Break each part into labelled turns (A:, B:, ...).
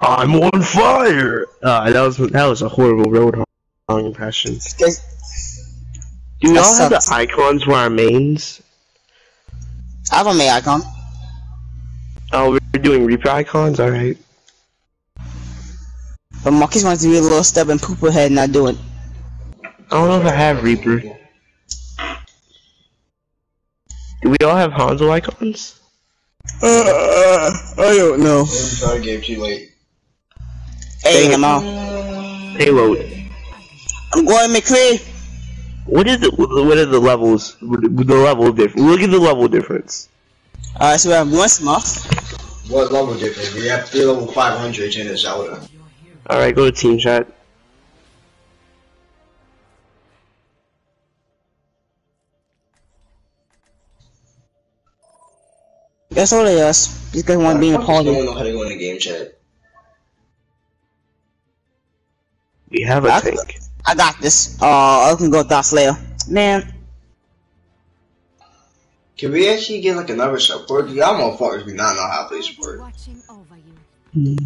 A: I'm on fire. Uh, that was that was a horrible Roadhog impression.
B: Guys,
A: Do y'all have the icons for our mains?
B: I have a Mei icon.
A: Oh, we're doing Reaper icons. All right.
B: But Marcus wants to be a little stubborn pooper head and not do it.
A: I don't know if I have Reaper. Do we all have Hanzo icons?
B: Uh, I don't know.
C: Sorry, game too late.
B: Hey, I'm out.
A: Payload.
B: I'm going McCree.
A: What is it? What are the levels? The level difference. Look at the level difference.
B: Alright, so we have one Smurf.
C: What level difference? We have three level 500 in a Zelda.
A: All right, go to team chat.
B: That's all it is. These guys want to be in a
C: I
B: party.
C: don't know how to go in the game chat.
A: We have a
B: I-
A: tank.
B: I got this. Uh, I can go Dark Slayer. Man,
C: Can we actually get like another support? Y'all motherfuckers do not know how to play support.
D: Watching you.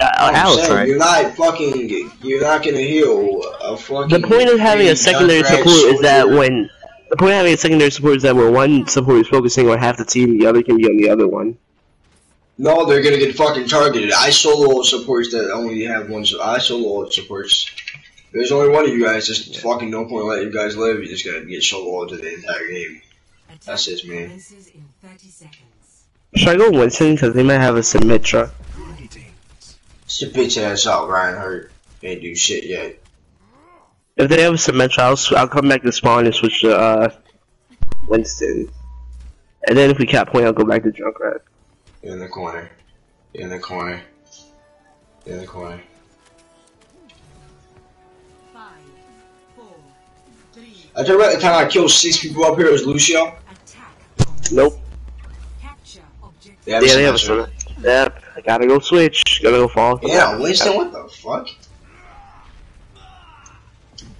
A: Uh,
C: I'm
A: Alex,
C: saying,
A: right?
C: You're not fucking. You're not gonna heal a fucking.
A: The point of having a secondary support is that when the point of having a secondary support is that when one support is focusing on half the team, the other can be on the other one.
C: No, they're gonna get fucking targeted. I solo supports that only have one. I solo supports. There's only one of you guys. Just fucking no point letting you guys live. You're just gonna get solo to the entire game. That's it, man.
E: Commences in 30 seconds.
A: Should I go Winston because they might have a Symmetra?
C: Sit bitch ass out, Ryan Hurt. Ain't do shit yet.
A: If they have a Symmetra, I'll, I'll come back to spawn and switch to uh, Winston. And then if we cap point, I'll go back to Junkrat.
C: In the corner. In the corner. In the corner.
E: Five, four, three,
C: I tell you what, the time I killed six people up here, it was Lucio.
A: Nope.
C: They
A: Yeah, they have a
C: smasher.
A: Symmetra. Yep. I gotta go switch. Gotta go fall.
C: Yeah, Winston, what the fuck?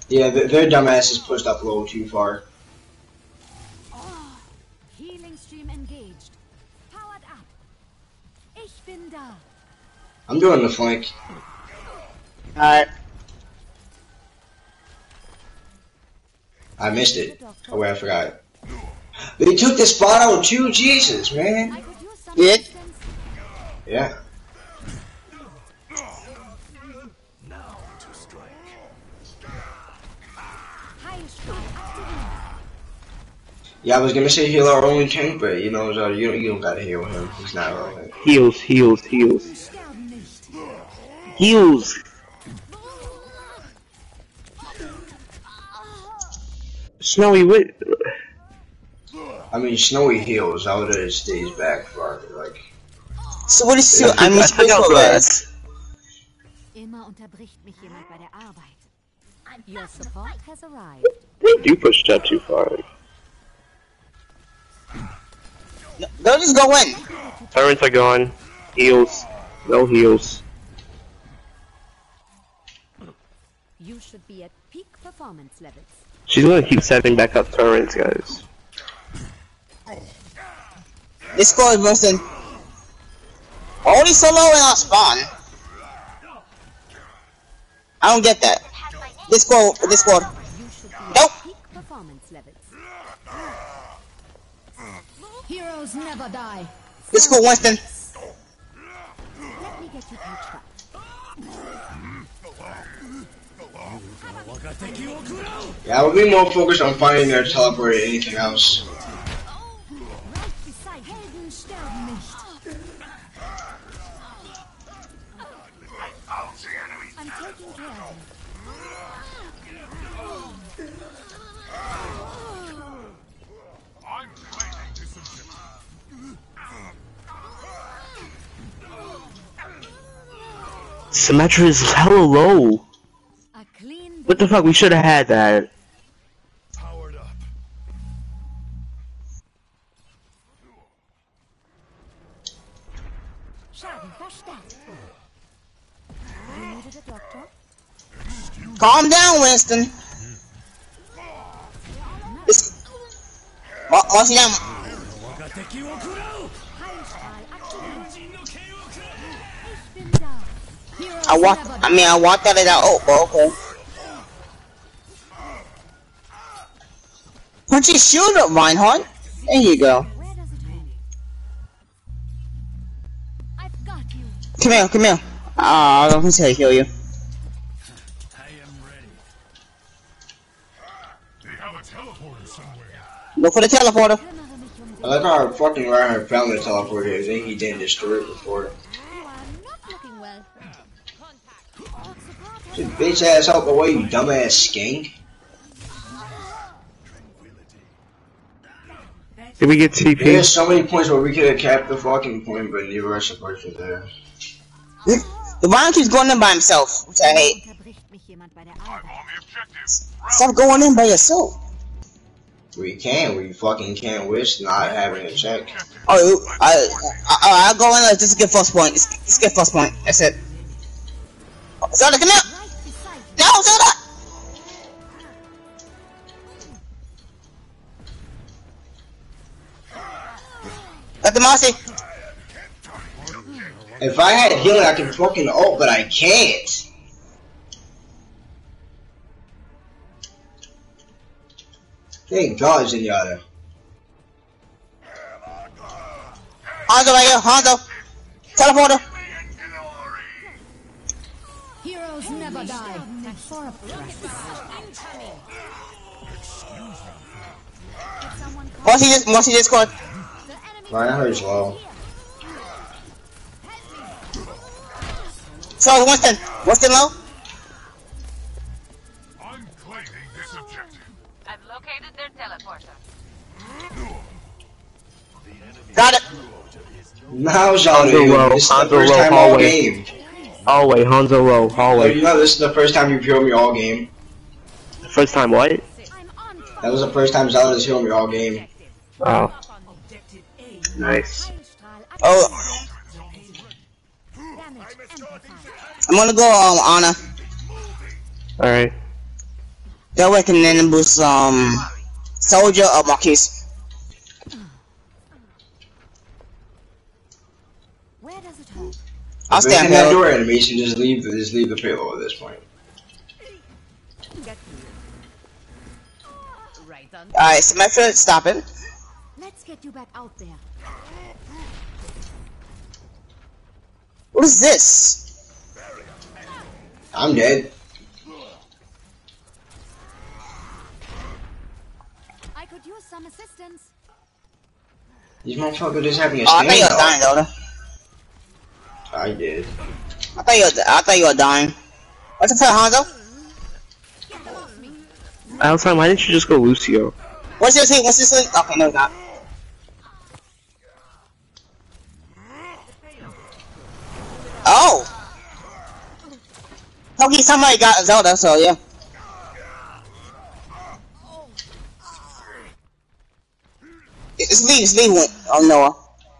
C: Yeah, their, their dumbass is pushed up a little too far. I'm doing the flank.
B: alright.
C: I missed it. Oh wait, I forgot. They took the spot out too, Jesus, man.
D: I could use some
B: Did?
C: Yeah. Yeah, I was gonna say heal our only tank, but you know, you don't, you don't gotta heal him. He's not relevant.
A: Heals, heals, heals.
D: Sterben.
A: Heals! Snowy, what?
C: I mean, Snowy heals. Zelda stays back farther. Like,
B: So what is your, I mean,
A: I think
B: special
A: I'll go
B: guys?
D: Immer unterbricht mich jemand bei der Arbeit. Your support has arrived.
A: They do push that too far.
B: They'll just go in.
A: Turrets are gone. Heals. No heals.
D: You should be at peak performance levels.
A: She's gonna keep setting back up turrets, guys.
B: This score is worse than. Only solo and on spawn. I don't get that. This score, this score.
D: You should be
B: Nope.
D: at peak performance levels. Heroes never die.
B: This score, Winston.
D: Let me get you patched up.
C: Yeah, I would be more focused on finding their teleport than anything else.
A: Symmetra is hella low.
D: A clean
A: What the fuck? We should have had that.
D: Schaden verstärkt. You needed a doctor?
B: Calm down, Winston. This. Oh, oh, Wa- Watch down.
D: Heilstrahl.
B: I walked. I mean, I walked out of that. Oh, oh okay. Punch your shield up, Reinhardt. There you go. Come here, come here. Ah, I was gonna heal you.
F: I.
B: Look for the teleporter.
C: I like how fucking Reinhardt found the teleporter and then he didn't destroy it before.
D: Well.
C: Bitch ass out the way, you dumbass skank.
A: Did we get TP?
C: There's so many points where we could have capped the fucking point, but neither of our supports were there.
B: The Ryan keeps going in by himself, which I hate.
D: unterbricht mich jemand bei der
G: I'm
D: Arbeit.
G: on the objective.
B: Stop going in by yourself.
C: We can, we fucking can't wish not having a check.
B: Oh, I, I, I, I'll go in there just to get first point. Just, just get first point. That's it. Zelda, come here. Got the Marcy.
C: If I had healing, I could fucking ult, but I can't. Thank God, Zenyatta.
B: Hanzo right here. Hanzo. Teleporter.
D: Heroes never die. For a price.
B: Marcy just, Marcy just scored.
D: The enemy
C: Reinhardt's low.
B: So, Winston. Winston low.
G: I'm claiming this objective.
H: I've located their teleporter.
B: Got it.
C: Now,
A: Hanzo
C: Jean,
A: low,
C: this is the
A: Hanzo
C: first
A: low,
C: time all
A: hallway.
C: game.
A: Hallway, Hanzo low, hallway.
C: you know this is the first time you've healed me all game.
A: The First time what?
D: I'm on top.
C: That was the first time Zelda's healed me all game.
A: Oh,
E: Objective A.
A: nice.
B: Oh, I'm gonna go, um, Ana.
A: Alright.
B: That way I can then boost, um, Soldier or Marquis.
D: Where does it hurt?
B: I'll
C: If we
B: stay on
C: can have
B: hill.
C: door animation, just leave, just leave the payload at this point.
H: Right on.
B: Alright, Symmetra, stop it.
D: Let's get you back out there.
B: What is this?
C: I'm dead.
D: I could use some assistance.
C: These motherfuckers just having a
B: Oh, I thought you were dying, Zelda.
C: I did.
B: I thought you were, I thought you were dying. What's the fuck, Hanzo?
A: Alcine, why didn't you just go Lucio?
B: What's this thing? What's this thing? Okay, no, it's not. Oh! Okay, somebody got Zelda, so yeah. It's leave, it's leave one. Oh, Noah.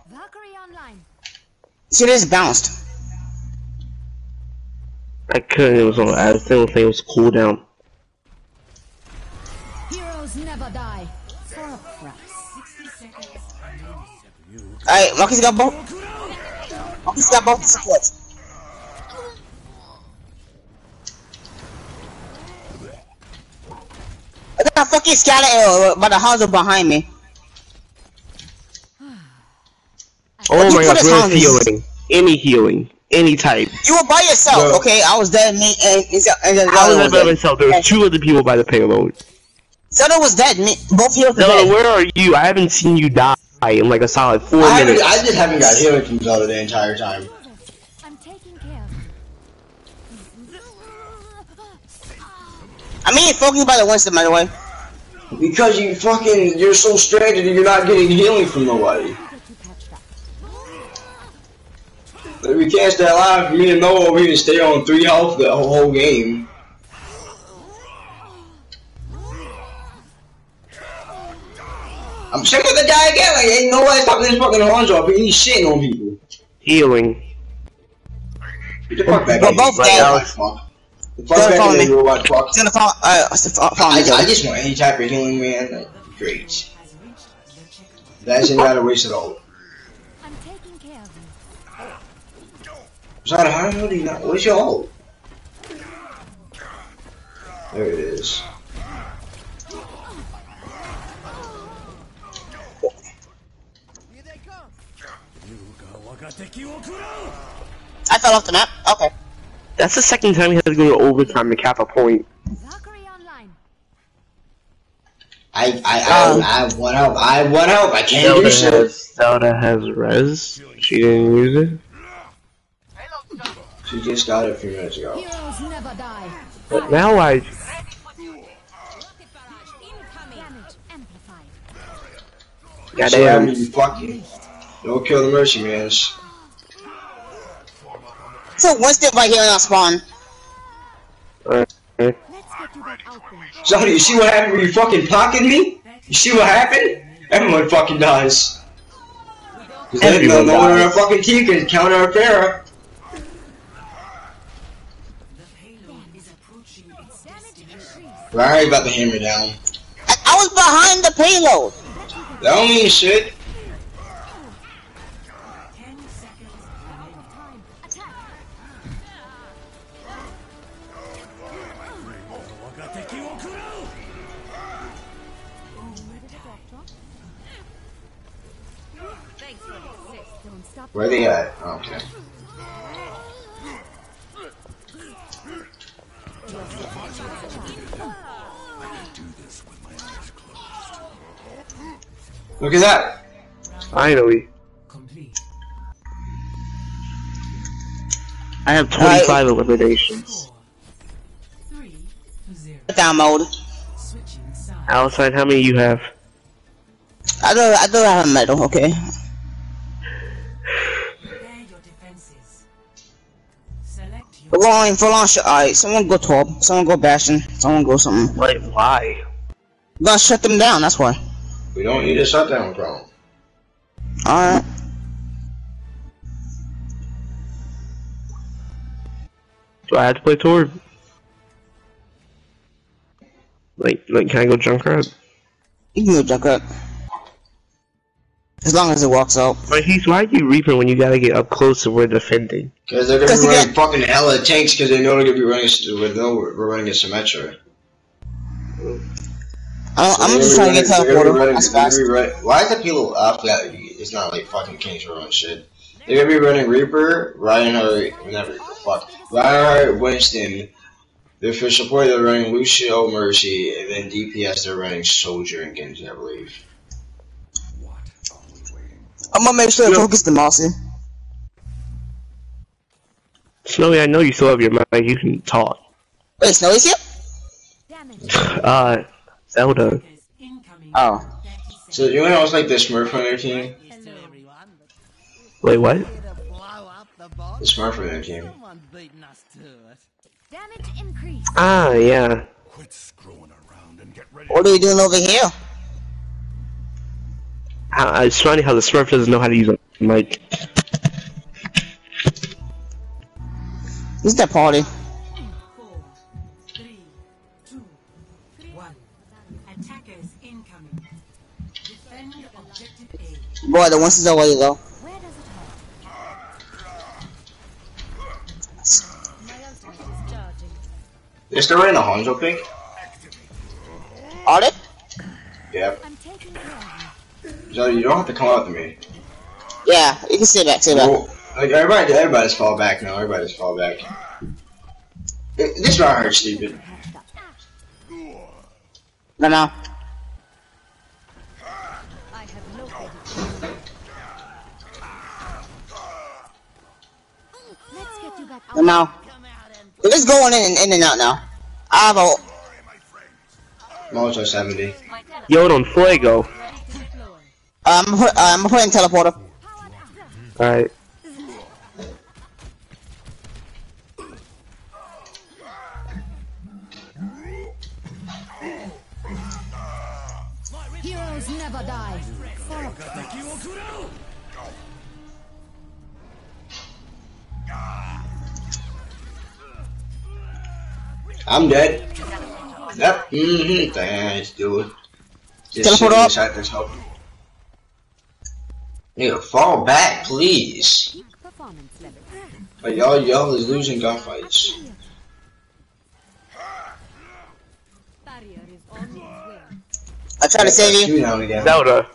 D: Valkyrie online.
B: Shit is bounced.
A: I couldn't, it was on, I still think it was cooldown.
D: Heroes never die. For a price.
E: 60 seconds.
B: Alright, Marcus got both. Marcus got both supports. I got a fucking scatter arrow eh, oh, by the Hanzo behind me.
A: Oh
B: you
A: my
B: put
A: gosh, where's healing? Any healing. Any type.
B: You were by yourself,
C: No.
B: okay? I was dead, me and, and, and, and
A: How was
B: Zelda
A: I
B: was
A: by
B: dead.
A: myself? There was two other people by the payload.
B: Zelda was dead, me, both heroes were
A: Zelda,
B: dead.
A: where are you? I haven't seen you die in like a solid four
C: I, haven't,
A: minutes.
C: I just haven't got healing from Zelda the entire time.
D: I'm taking care of you.
B: I mean, focused by the Winston, by the way.
C: Because you fucking, you're so stranded and you're not getting healing from nobody.
D: Get you patched up.
C: Like, we can't stay alive me and Noah over here and stay on three health the whole, whole game. I'm sick of the guy again. Like, ain't nobody talking this fucking horns off. He's shitting on people.
A: Healing.
C: Get the fuck back
B: We're
C: at
B: both
C: me.
B: Dead.
C: Fuck. The fuck back
B: follow
C: at
B: me.
C: me, robot fuck.
B: It's gonna fall, uh, it's the fall, fall
C: I, I just want any type of healing, man. Like, great.
E: Has reached their checkpoint.
C: That's not a waste at all.
D: I'm taking care of you.
C: Zara, how the hell do you not? Where's your ult? There it is.
B: I fell off the map. Okay.
A: That's the second time he had to go to overtime to cap a point.
D: Valkyrie online.
C: I I I,
B: Um,
C: I have one help. I have one help. I can't
A: Zelda
C: do shit.
A: has, Zelda has res. She didn't use it.
C: She just got it a few minutes ago.
D: Never die.
A: But now I.
D: Damage amplified.
C: So I
A: Goddamn.
C: mean, fucking don't kill the mercy mans.
B: So one step right here in our spawn.
A: Uh,
D: you back out there.
C: Johnny, you see what happened when you fucking pocketed me? You see what happened? Everyone fucking dies. Cause then no,
A: Everyone
C: no one on our fucking team can counter our Pharah.
E: The payload is approaching its destination.
C: Right about the hammer down.
B: I, I was behind the payload.
C: That don't mean shit.
D: Don't stop.
C: Where they at? Oh, okay. Look at that.
A: finally. I have 25 eliminations.
E: Four. Three to zero.
B: Down mode.
E: Switching.
A: Outside, how many you have?
B: I don't. I don't have a medal. Okay.
E: Select your
B: We're going for launch. Alright, someone go Torb. Someone go Bastion. Someone go something.
A: Wait, why?
B: We're gonna shut them down. That's why.
C: We don't need a shutdown, bro.
B: Alright.
A: Do I have to play Torb? Like, like, can I go Junkrat?
B: You can go jump up. As long as it walks out.
A: But he's why are you reaping when you gotta get up close and we're defending?
C: Because they're gonna
B: Cause
C: be
B: you
C: running fucking hella tanks because they know they're gonna be running. With no, we're running a Symmetra.
B: I,
C: So
B: I'm
C: they're
B: just
C: gonna
B: trying to get
C: running- they're gonna be
B: teleporter.
C: running-
B: That's
C: they're gonna
B: fast.
C: running- Why is the people? I forgot. It's not like fucking Kings Row and shit. They're gonna be running Reaper, Reinhardt, never fuck Reinhardt, Winston. They're for support. They're running Lucio, Mercy, and then DPS. They're running Soldier and Genji, I believe.
B: I'm gonna make sure to focus the Mossy.
A: Snowy, I know you still have your mic. You can talk.
B: Wait, Snowy's here?
D: Damage.
A: Uh, Zelda.
B: Oh.
E: 30 seconds.
C: So you know, it's like the Smurf on their team.
A: Wait, what?
I: Here to blow up the
C: The
I: box.
C: Smurf on their team.
I: Someone beating us to it.
D: Damage increase.
A: Ah, yeah.
G: Quit screwing around and get ready.
B: What are we doing over here?
A: Uh, it's funny how the Smurf doesn't know how to use a mic.
B: This is that party.
E: Four, three, two, one. Attackers incoming. Defend objective A.
B: Boy, the once is already low.
D: Where does it hurt? My ultimate is charging.
C: They're still running a Hanzo pick.
B: Are they?
C: Yep.
D: I'm taking care of you.
C: Don't have to come out to me.
B: Yeah, you can stay back, stay back.
C: Well, like everybody, everybody's fall back now. Everybody's fall back. It- This Reinhardt's stupid.
B: No, no.
D: I have located you. Let's get you.
B: No, no. We're going in and in and out now. I have a.
C: Mojo 70.
H: My teleport
A: Yo, on Fuego.
H: Ready to deploy.
B: I'm put, I'm putting teleporter.
A: Alright.
D: Heroes never die.
C: I'm dead. Yep. Mm-hmm. Thanks, dude. Just
B: Teleport up.
C: inside this help. Nigga, fall back, please.
D: Peak performance level.
C: Like y'all, y'all is losing gunfights.
D: Barrier is on its way.
B: I try to save you.
C: Two now and again.
A: Zelda.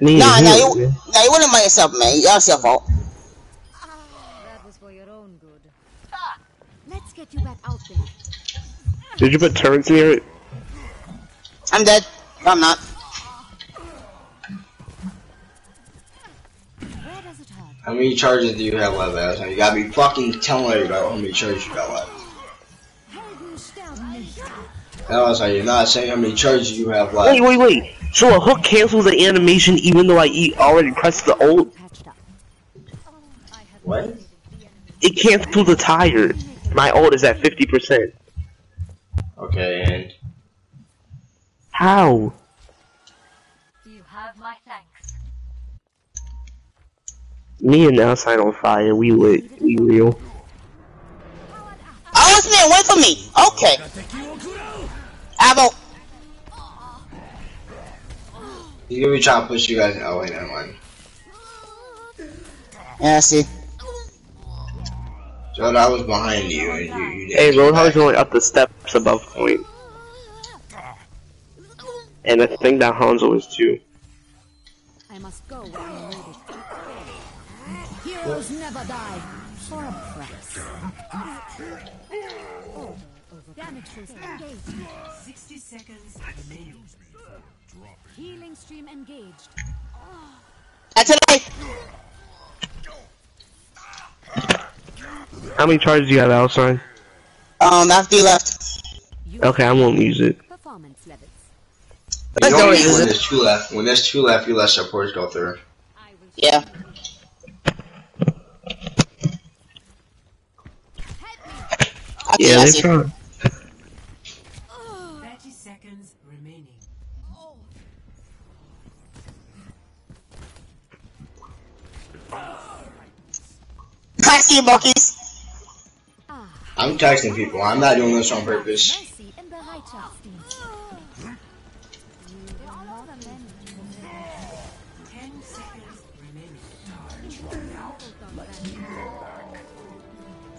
A: I need
B: Nah,
A: to
B: nah,
A: heal,
B: you,
A: man.
B: nah, you wouldn't mind yourself, man. That's your fault.
D: That was for your own good. Let's get you back out there.
A: Did you put turrets near it?
B: I'm dead. No, I'm not.
C: How many charges do you have left, Asshole? You gotta be fucking telling me about how many charges you got left.
D: Nicht.
C: You're not saying how many charges you have left.
A: Wait, wait, wait. So a hook cancels the animation even though I eat already pressed the ult?
C: What?
A: It cancels the tire. My ult is at 50%.
C: Okay, and
A: How? Me and outside on fire, we lit, we real.
B: Oh, it's me. Wait for me. Okay. Avo.
C: he's gonna be trying to push you guys. Oh wait, never mind.
B: Yeah, I see.
C: So I was behind you, and you, you didn't.
A: Hey, Roadhog's
C: back.
A: going up the steps above point. And I think that Hanzo is too.
D: I must go when I'm ready. Heroes never die. For a price. Oh, over damage boost engaged.
E: 60 seconds remaining.
D: Healing stream engaged.
B: That's it.
A: How many charges do you have outside?
B: Um, after you left.
A: Okay, I won't use it.
D: Performance levels.
C: You
B: Let's
C: only use
B: use
C: when
B: it.
C: there's two left. When there's two left, you let supports go through.
B: Yeah. I
A: yeah, they
B: probably. Classy
D: monkeys.
C: I'm texting people. I'm not doing this on purpose.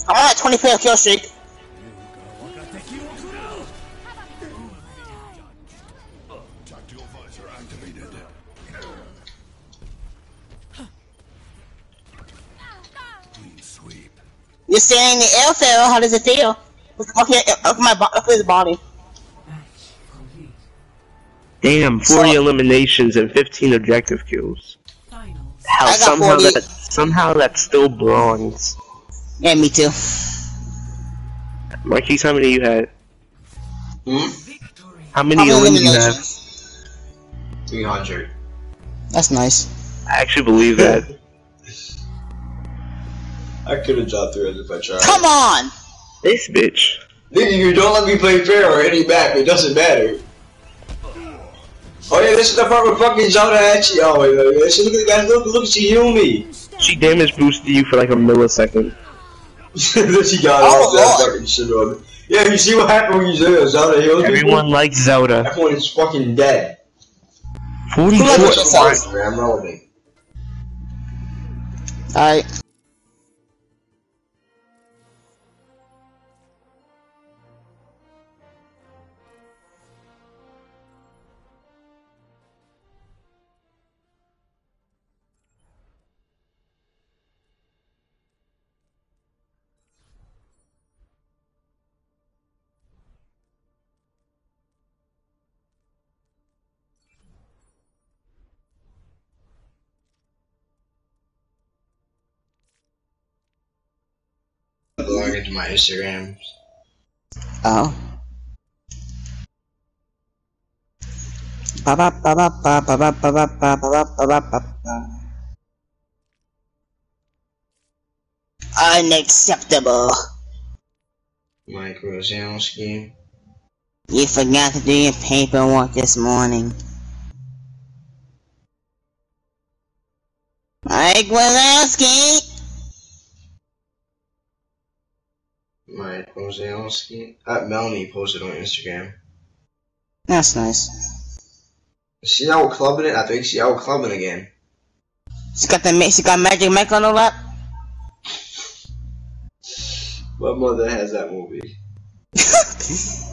D: I'm
B: 25th kill streak. You're staying in the air, Pharah. How does it feel? Look up here, look at my, bo- look at his body.
A: Damn, 40 eliminations and 15 objective kills. How somehow
B: 40.
A: that somehow that's still bronze.
B: Yeah, me too.
A: Marquise, how many you had?
C: Hmm?
A: How many
B: How
A: elims you have?
B: eliminations?
C: 300.
B: That's nice.
A: I actually believe that.
C: I could have dropped 300 if I tried.
B: Come on!
A: this bitch.
C: Nigga, you don't let me play fair or any map. It doesn't matter. Oh yeah, this is the part where fucking Zelda actually. Oh wait, wait, wait. See, look at the guys. Look, look, she healed me.
A: She damage boosted you for like a millisecond.
C: then she got
B: Oh,
C: off that fucking shit on. Yeah, you see what happened when you Zelda Zelda healed people?
A: Everyone likes Zelda.
C: Everyone is fucking dead.
A: 44.
B: Who ba ba ba ba. Unacceptable.
C: Mike Rosowski.
B: You forgot to do your paperwork this morning. Mike Wazowski!
C: Mike Rosowski. Uh, Melanie posted on Instagram.
B: That's nice.
C: Is she out clubbing it? I think she out clubbing again.
B: She got the she got Magic Mike on her lap.
C: My mother has that movie.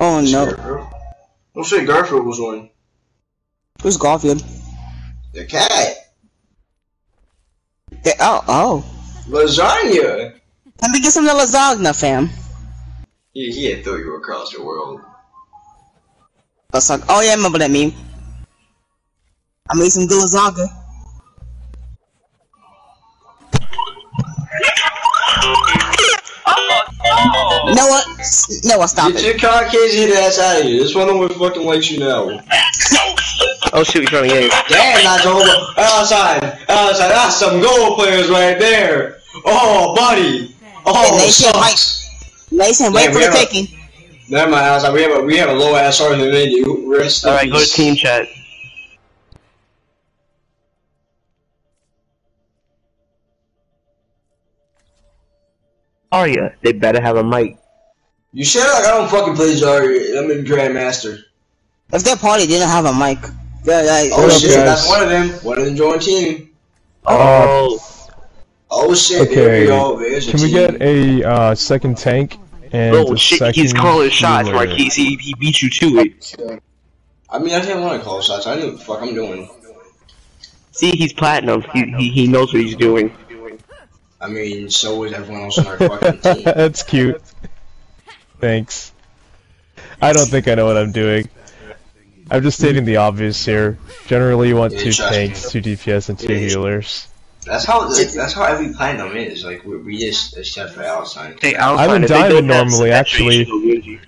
B: Oh no.
C: Don't say Garfield was one.
B: Who's Garfield?
C: The cat.
B: The- oh, oh.
C: Lasagna.
B: Let me get some lasagna, fam.
C: He, he had throw you across the world.
B: Lasagna. Oh yeah, I remember that meme. I made some good lasagna. No what? No what? Stop
C: Get
B: it.
C: your Caucasian ass out of here. This one only fucking likes you now.
A: Oh shit, we're trying to get him.
C: Damn, that's all. Outside, outside. That's some goal players right there. Oh, buddy. Oh,
B: Nathan,
C: sucks.
B: Mason, wait
C: Yeah,
B: for
C: we
B: the
C: have a-
B: taking.
C: Never mind, outside. We have a we have a low ass sergeant menu. Rest in
A: Alright, go to team chat. Arya, they better have a mic.
C: You shut up. I don't fucking play Zarya. I'm a Grandmaster.
B: If their party didn't have a mic, yeah, yeah,
C: Oh
J: What
C: shit,
J: guys?
C: that's one of them. One of them joined team.
A: Oh,
C: Oh shit, there we
J: Okay,
C: go. There's
J: Can we
C: team.
J: get a uh, second tank and
A: oh shit, he's calling shots,
J: healer?
A: Marquise. He, he beat you to it.
C: I mean, I didn't want to call shots. I knew what the fuck I'm doing.
A: See, he's platinum. He, he, he knows what he's doing.
C: I mean, so is everyone else on our fucking team.
J: That's cute. Thanks. I don't think I know what I'm doing. I'm just stating the obvious here. Generally, you want two tanks, two DPS, and two
C: Yeah.
J: healers.
C: That's how like, that's how every platinum is. Like we, we just except for Alstein.
A: Hey,
J: I'm in diamond normally,
A: symmetry,
J: actually.
A: she'll win you.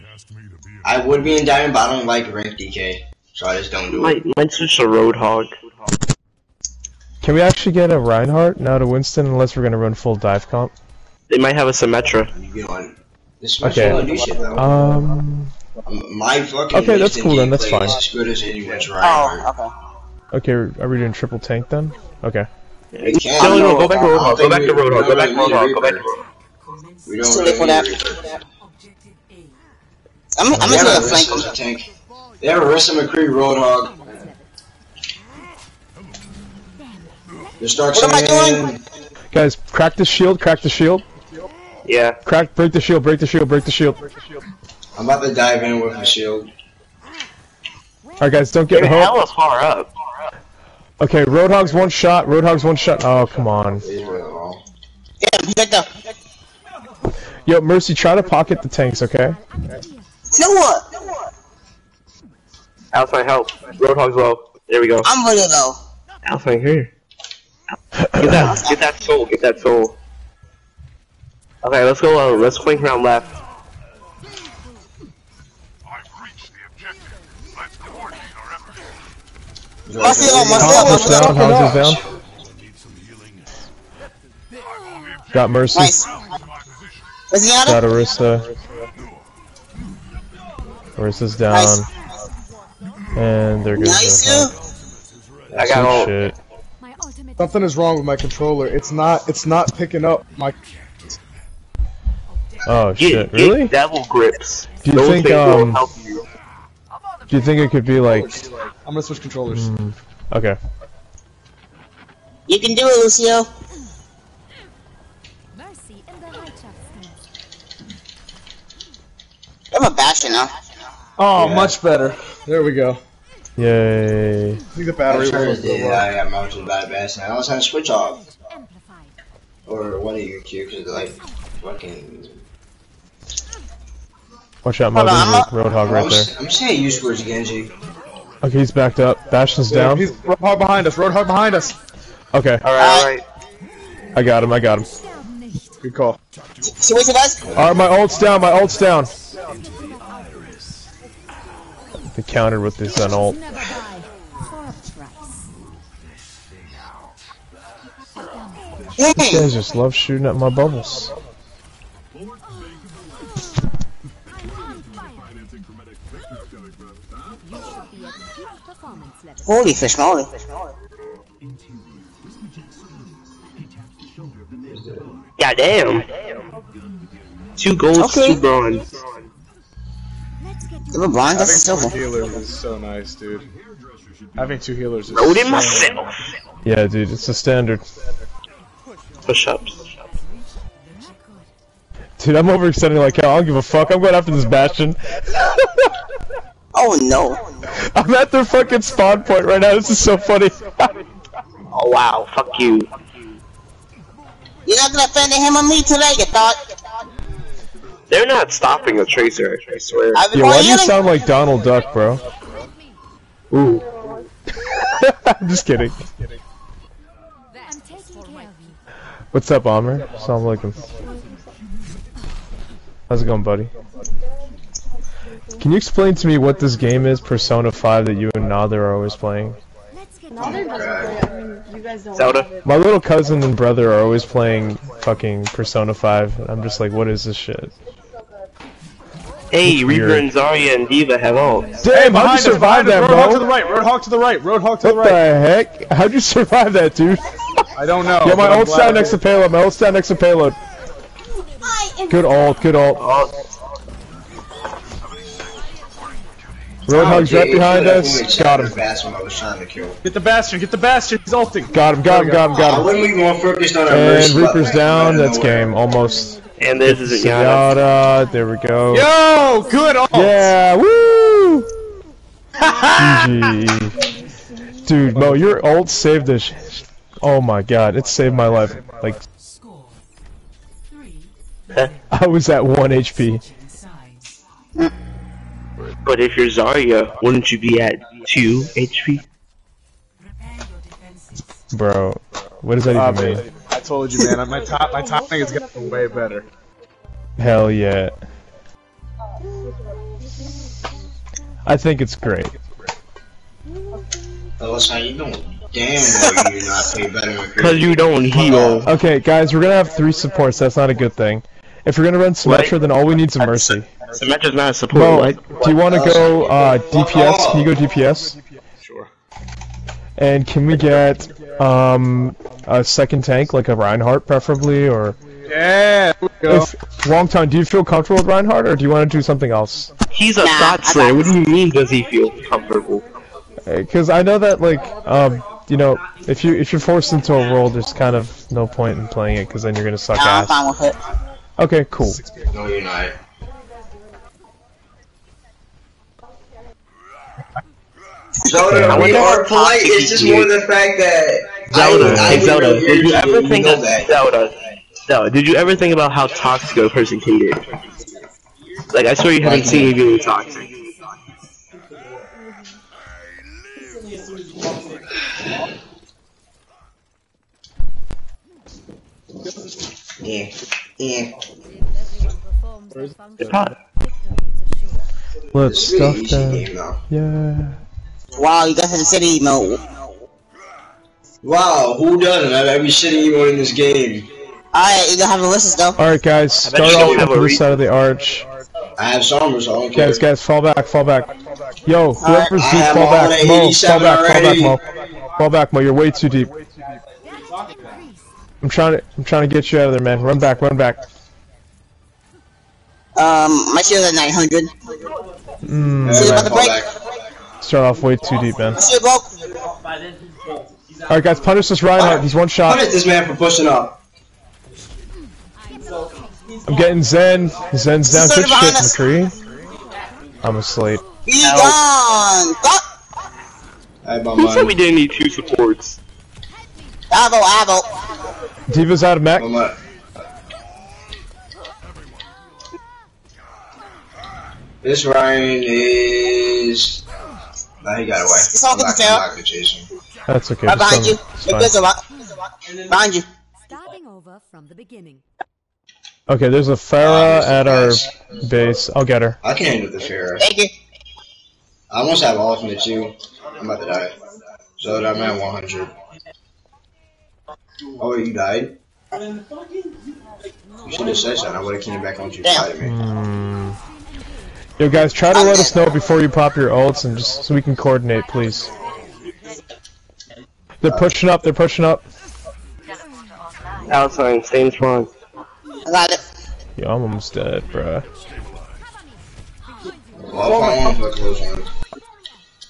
C: I would be in diamond, but I don't like rank DK, so I just don't do it.
A: Might, might switch to Roadhog.
J: Can we actually get a Reinhardt now to Winston unless we're gonna run full dive comp?
A: They might have a Symmetra.
C: You know, this
J: Okay.
C: okay. do shit though.
J: Um.
C: My fucking
J: Okay, that's cool then, that's fine.
C: as good as anyone's Reinhardt.
B: Oh, okay.
J: Okay, are we doing triple tank then? Okay.
C: We can't.
A: No, no, go back to Roadhog. Go back to Roadhog. Go back to Roadhog. Go back to
C: Reaper.
E: Commence
C: We don't
B: Too late for
C: really
B: that.
C: need Reaper.
E: objective A.
B: I'm, I'm gonna
C: have
B: take
C: a
B: a flank.
C: Rissa as a tank. They have a Rissa McCree Roadhog. Destruction.
B: What am I doing?
J: Guys, crack the shield, crack the shield.
A: Yeah.
J: Crack, break the shield, break the shield, break the shield.
C: I'm about to dive in with a shield.
J: Alright guys, don't get
A: You're
J: hurt.
A: hella far up.
J: Okay, Roadhog's one shot, Roadhog's one shot. Oh, come on.
C: It's really long.
B: Yeah, he's right there.
J: Yo, Mercy, try to pocket the tanks, okay?
B: You know what?
A: Outside help. Roadhog's low. There we go.
B: I'm really low.
A: Outside here. Get that, get that soul. Get that soul. Okay, let's go. Uh, let's flank around left.
G: Efforts.
B: Marcelo,
J: Houses
B: Marcelo,
J: down,
B: Marcelo.
J: houses down.
G: Need some healing.
J: Got Mercy,
B: Nice. Is he out
J: got
B: of?
J: Orisa. Orisa's down.
B: Nice.
J: And they're good.
B: Nice, you.
A: I got all.
J: shit.
K: Something is wrong with my controller. It's not. It's not picking up my.
J: Oh shit,
A: get
J: really?
A: devil grips.
J: Do you
A: Those
J: think,
A: things will
J: um,
A: help you.
J: Do you think it could be like...
K: I'm gonna switch controllers.
J: Hmm, okay.
B: You can do it, Lucio.
D: Mercy im Bereitschaftsdienst.
B: I'm a bastion now.
K: Oh,
C: Yeah.
K: much better. There we go.
J: Yay.
K: I think the
C: I
K: battery
C: tried
K: was
C: to
K: still low.
C: that. I got mounted by bass and I was trying to switch off. Or one of you two, because like, fucking.
J: Watch out,
B: Hold on,
J: Moby.
B: I'm
J: Roadhog
C: I'm,
J: right there.
C: s- I'm saying use words, Genji.
J: Okay, he's backed up. Bastion's
K: Yeah,
J: down.
K: he's Roadhog behind us. Roadhog behind us.
J: Okay,
A: Alright, alright.
J: I got him, I got him.
K: Good call.
B: See what he does?
J: Alright, my ult's down, my ult's down. He countered with this on ult.
D: Never die. For a price.
J: You
B: Mm.
J: guys just love shooting at my bubbles.
D: You should be at peak performance level.
B: Holy fish moly.
A: Goddamn. Two golds,
B: Okay.
A: two bronze.
D: Let's get
B: Give a bronze, that's a
K: Having two healers is so nice, dude. Having two healers is
A: Loaded
K: so
A: myself.
J: Yeah, dude, it's a standard.
A: Push ups.
J: Dude, I'm overextending like hell. I don't give a fuck. I'm going after this Bastion.
B: Oh no.
J: I'm at their fucking spawn point right now. This is so funny.
A: Oh wow, fuck you.
B: You're not gonna offend him on me today, you thought?
A: They're not stopping a tracer, I swear.
B: I've
J: Yo, why do you sound like Donald Duck, bro?
A: Ooh.
J: I'm just kidding.
D: I'm taking care of you.
J: What's up, Amr? Assalamu alaikum. How's it going, buddy? Can you explain to me what this game is, Persona 5, that you and Nader are always playing?
D: Let's get
L: Nader doesn't play. I mean, you guys don't
A: Zelda?
J: My little cousin and brother are always playing fucking Persona 5, I'm just like, what is this shit?
A: Hey, Reaper and Zarya and D.Va have all.
J: Damn, how'd
K: behind
J: you
K: us,
J: survive
K: behind us,
J: that,
K: Roadhog to the right, Roadhog to the right, Roadhog to the right.
J: What the heck? How'd you survive that, dude?
K: I don't know.
J: Yeah, my
K: but I'm
J: ult's down next to payload. My ult's down next to payload. Good ult, good ult. Roadhog's right behind us. Got him.
C: Bastion I was trying to kill.
K: Get the Bastion, get the Bastion, he's ulting.
J: Got him, got him, got him, got him.
C: wouldn't we more focused on our
J: And
C: mercy
J: Reaper's
C: weapon?
J: down. That's
C: nowhere.
J: game. Almost.
A: And this isn't
J: Yada. There we go.
K: Yo, good ult.
J: Yeah, woo! GG. Dude, Mo, your ult saved this. sh- Oh my god, it saved my life. Like, I was at 1 HP.
E: Sides.
A: But if you're Zarya, wouldn't you be at 2 HP?
E: Prepare your defenses.
J: Bro, what does that
K: Ah,
J: even mean?
K: I told you, man. My top, my timing is getting way better.
J: Hell yeah. I think it's great.
C: Fellas, how you doing? Damn, well, you not play better
A: Cause you don't heal.
J: Okay, guys, we're gonna have three supports. That's not a good thing. If you're gonna run Symmetra, then all we need is a Mercy.
A: Symmetra's not a support,
J: Mo,
A: right?
J: do you want to go uh, DPS? Can you go DPS?
K: Sure.
J: And can we get um, a second tank, like a Reinhardt, preferably, or
K: Yeah, there go.
J: if long time? Do you feel comfortable with Reinhardt, or do you want to do something else?
A: He's a
B: Nah,
A: thought slayer. What do you mean? Does he feel comfortable?
J: Because I know that, like, um, you know, if you if you're forced into a role, there's kind of no point in playing it, because then you're gonna suck
B: Nah, I'm
J: ass.
B: fine with it.
J: Okay, cool.
C: No, you're not. Zelda,
A: I
C: we are polite.
A: toxic
C: It's just more
A: is.
C: the fact that
A: Zelda,
C: I, I
A: hey Zelda,
C: really
A: did you
C: irritate
A: ever think
C: know
A: of
C: that.
A: Zelda? Zelda, did you ever think about how toxic a person can get? Like, I swear you haven't seen me being toxic.
C: Yeah, yeah.
A: It's hot.
J: Let's stuff that.
C: though.
J: Yeah.
B: Wow, you guys in the city mode.
C: Wow, who doesn't have every shitty emote in this game?
B: Alright, you don't have the lists though.
J: All right, guys, start
A: you
J: off
A: don't have
J: with
A: a
J: this side of the arch.
C: I have Somers, so I don't care.
J: Guys, guys, fall back, fall back. Yo, whoever's
C: I
J: deep, fall back. Mo, fall
C: 87
J: back, fall back. Mo. Fall back, Mo. You're way too deep. I'm trying to, I'm trying to get you out of there, man. Run back, run back.
B: Um, my shield's at 900.
J: Mm,
B: See you about
C: Alright,
B: to break.
C: back.
J: Start off way too deep, man.
B: My shield broke.
J: All right, guys, punish this Reinhardt. He's one shot.
C: Punish this man for pushing up.
J: I'm getting Zen. Zen's down. Good shit,
B: honest-
J: McCree. I'm asleep.
B: Be gone! Go!
C: I have my
A: Who said we didn't need two supports?
B: Avo, Avo.
J: D.Va's out of mech.
C: This Ryan is. Nah, he got away.
B: It's all
C: I'm
B: good,
C: not,
B: Sarah.
C: I'm not gonna chase.
J: That's okay.
B: Right
J: just
B: behind you.
J: don't- it's
B: You're
J: fine.
B: good, Zara. Behind you.
D: Starting over from the beginning.
J: Okay, there's a
C: Ah, Pharah
J: at our
C: best.
J: base. I'll get her.
C: I can handle the Pharah.
B: Thank you.
C: I almost have ultimate too. I'm about to die. So I'm at 100. Oh, you died? You should have said something. I would have came back on your
B: Damn.
C: side of me.
J: Hmm. Yo, guys, try to let us know before you pop your ults, and just so we can coordinate, please. They're pushing up. They're pushing up.
A: Outside, same spawn.
B: I got it.
J: Yo, I'm almost dead, bruh.
C: Well, I want to put close one.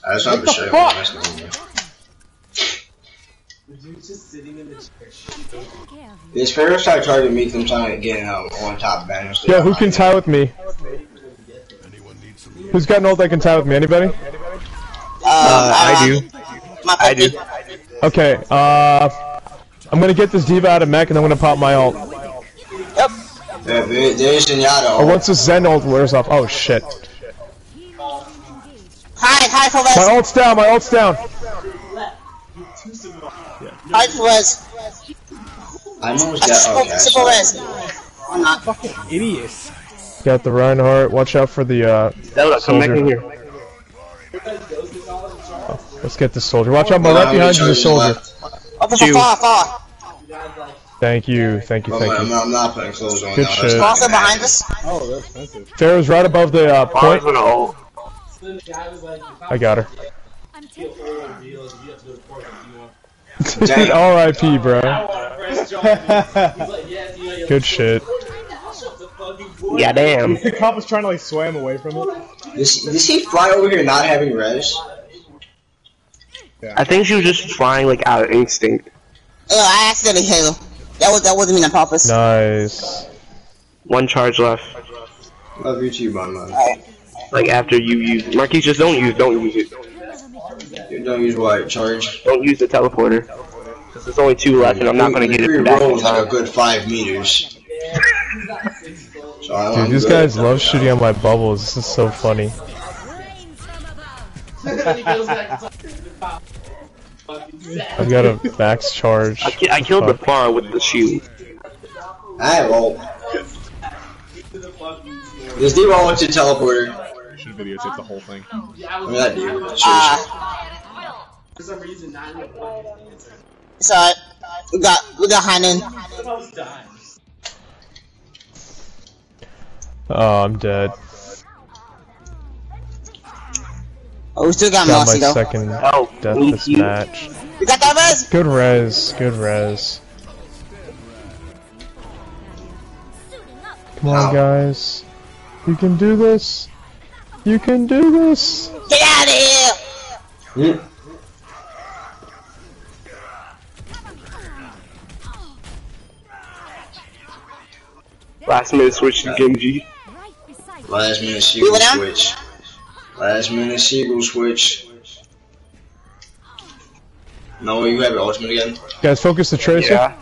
C: I just have a shit. That's not me. This Pharah started targeting me 'cause I'm trying to get um, on top banner. still.
J: Yeah, who can tie with me? Who's got an ult that can tie with me? Anybody?
B: Uh,
A: I do. I do.
J: Okay, uh, I'm gonna get this D.Va out of mech and I'm gonna pop my ult.
B: Yep.
C: Yeah, there's Zenyatta.
J: Or once this Zen ult wears off, oh shit.
B: Hi, hi, for
J: My
B: Wes.
J: ult's down, my ult's down.
B: Hi, for
C: I'm almost
B: I
C: got.
B: spoke
C: Okay,
B: to. I'm not.
K: Idiot.
J: Got the Reinhardt, watch out for the, uh,
A: Zelda, come back in
J: soldier.
A: here.
J: Let's get this soldier. Watch out, my right behind you is a soldier.
B: Up for far, far.
J: Thank you, thank you, thank you.
C: I'm not putting clothes on
J: Good
C: now.
J: shit.
B: Also behind us.
K: Oh, they're expensive.
J: Pharah's right above the, uh, point. I got her.
D: I'm
J: R.I.P., bro. Good shit.
A: Yeah, damn.
K: The cop was trying to like swam away from it.
C: Does, does he fly over here not having res?
A: I think she was just flying like out of instinct.
B: Uh, I accidentally hit him. That was that wasn't me on purpose.
J: Nice.
A: One charge left.
C: Love you too, man. man.
A: Like after you use Marquise, just don't use, don't use it.
C: You don't use what charge.
A: Don't use the teleporter. Cause there's only two left, and I'm not gonna get it back in
C: rolls like a good five meters. So
J: Dude,
C: I'm
J: these
C: good.
J: guys love shooting on my bubbles. This is so funny. I've got a max charge.
A: I, ki- I killed the
J: Fuck.
A: Pharah with the shield.
C: I well. This dude all went to teleporter.
K: Should videotape the whole thing.
C: I mean, that dude. Seriously.
B: Ah. It's alright. We got we got Hanan.
J: Oh, I'm dead.
B: Oh, we still got,
J: Got my
B: though.
J: second
A: Oh,
J: death
A: thank
J: this
A: you.
J: match.
B: We got that res.
J: Good res, good res. Come on, guys. You can do this. You can do this.
B: Get out of here.
C: Hmm.
A: Last minute switch to Genji.
D: Right beside you.
C: Last minute seagull
B: went
C: switch. Last minute seagull switch. No, you have your ultimate again.
J: Guys, focus the tracer.
A: Yeah.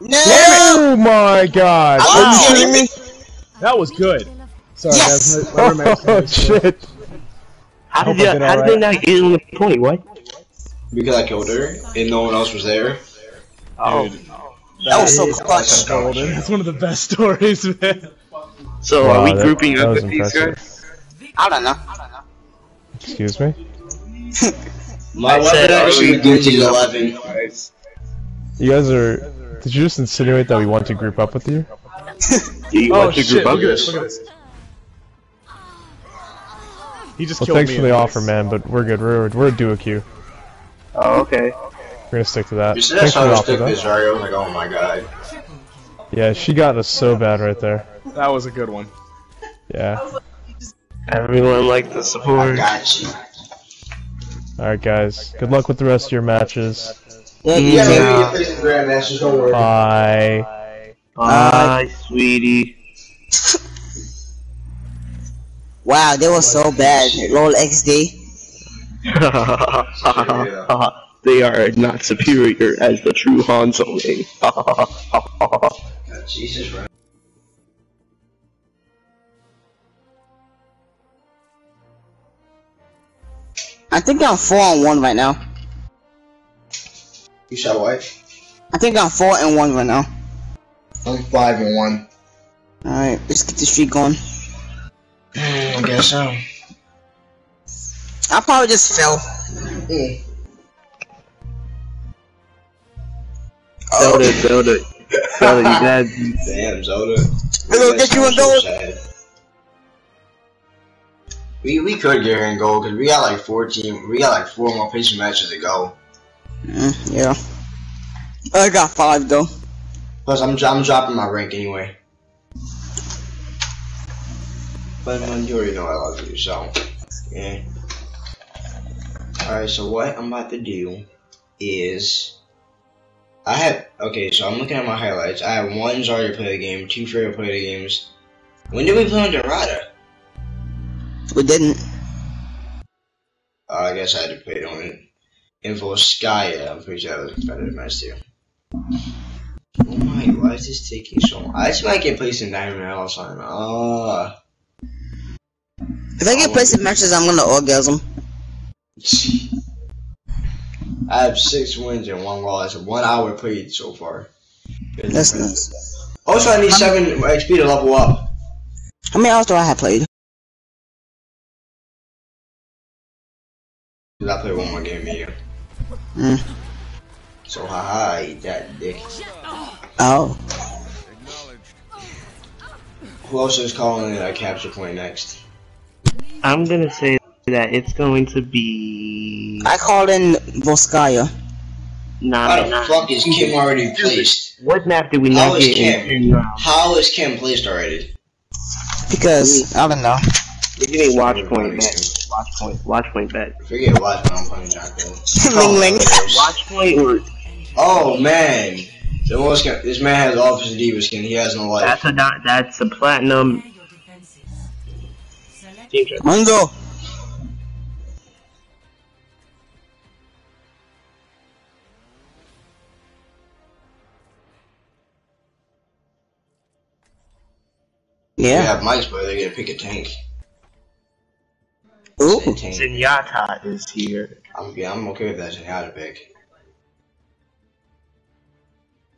B: No.
J: Oh my god.
B: Oh, Are you kidding me?
K: That was good. Sorry,
B: Yes!
K: guys. My, my
J: Oh
K: was good.
J: shit.
A: How did
J: I
A: you,
J: did
A: how did they not get on the point? What?
C: Because I killed her and no one else was there.
A: Oh.
B: That was so
C: is
B: clutch.
K: Golden. That's one of the best stories, man.
A: So
J: Wow,
A: are we
J: that-
A: grouping
J: that
A: up
J: was
A: with these guys?
B: I don't know.
J: Excuse me.
C: My
A: I
C: weapon
A: said, are
C: actually
A: we
C: good to
A: grouping
C: 11.
A: guys?
J: You guys are. Did you just insinuate that we want to group up with you?
A: Do you
K: Oh
A: want to
K: shit!
A: group up?
K: Look at this. Look at this. He just
J: Well,
K: killed
J: thanks
K: me.
J: for the offer, man, but we're good. We're we're a duo queue.
A: Oh, okay.
J: We're gonna stick to that.
C: You said I
J: Thanks for
C: saw
J: the
C: her stick
J: though.
C: this. I was like, oh my god.
J: Yeah, she got us so bad right there.
K: That was a good one.
J: Yeah.
A: Everyone like the
C: I
A: support.
C: got you.
J: All right, guys. Good luck with the rest of your matches.
B: Yeah,
C: Yeah,
B: yeah.
C: maybe you're facing Grandmasters, don't worry.
J: Bye.
A: Bye, sweetie.
B: Wow, they were so bad. Roll XD.
A: they are not superior as the true Hanzo Ring.
C: Jesus, right.
B: I think I'm four on one right now.
C: You said what?
B: I think I'm four and one right now.
C: I'm five and one.
B: Alright, let's get the streak going.
C: Hmm, I guess so.
B: I probably just fell. Hmm.
A: Zelda, Zelda, Zelda, you dead.
C: Damn, Zelda.
B: We'll get you in
C: So
B: gold.
C: sad. We we could get her in gold because we got like fourteen. We got like four more patient matches to go.
B: Mm, yeah. I got five though.
C: Plus, I'm I'm dropping my rank anyway. But man, you already know I love you, so yeah. All right, so what I'm about to do is I have okay, so I'm looking at my highlights. I have one Zarya play the game, two Freya play the games. When did we play on Dorado?
B: We didn't.
C: Uh, I guess I had to play it on Infoskaya. I'm pretty sure that was better than match too. Oh my, why is this taking so long? I just might get placed in Diamond House on. Uh,
B: If I get placed in matches, I'm gonna orgasm.
C: I have six wins and one loss, one hour played so far.
B: That's nice.
C: Also, I need seven XP to level up.
B: How many hours do I have played?
C: Cause I play one more game here? you.
B: Mm.
C: So haha, eat that dick.
B: Oh.
C: Who else is calling it a capture point next?
A: I'm gonna say that it's going to be.
B: I called in Volskaya.
A: Nah,
C: How the
A: nah.
C: fuck is Kim already placed?
A: What map did we
C: How
A: not get
C: Kim?
A: ten rounds?
C: How is Kim placed already?
B: Because, I don't know.
A: We didn't watch point bet. Watch point. Watch point bet.
C: Forget watch when I'm playing Jocko.
B: Ling Ling.
A: Watch point or
C: Oh man, the most skin- this man has Officer D.Va skin. He has no life.
A: that's a not. That's a platinum.
E: Prepare your defenses. Select
A: Team check.
B: Mungo.
C: They have mics, but they're gonna pick a tank.
B: Ooh.
C: Say tank.
A: Zenyatta is here.
C: I'm yeah, I'm okay with that Zenyatta pick.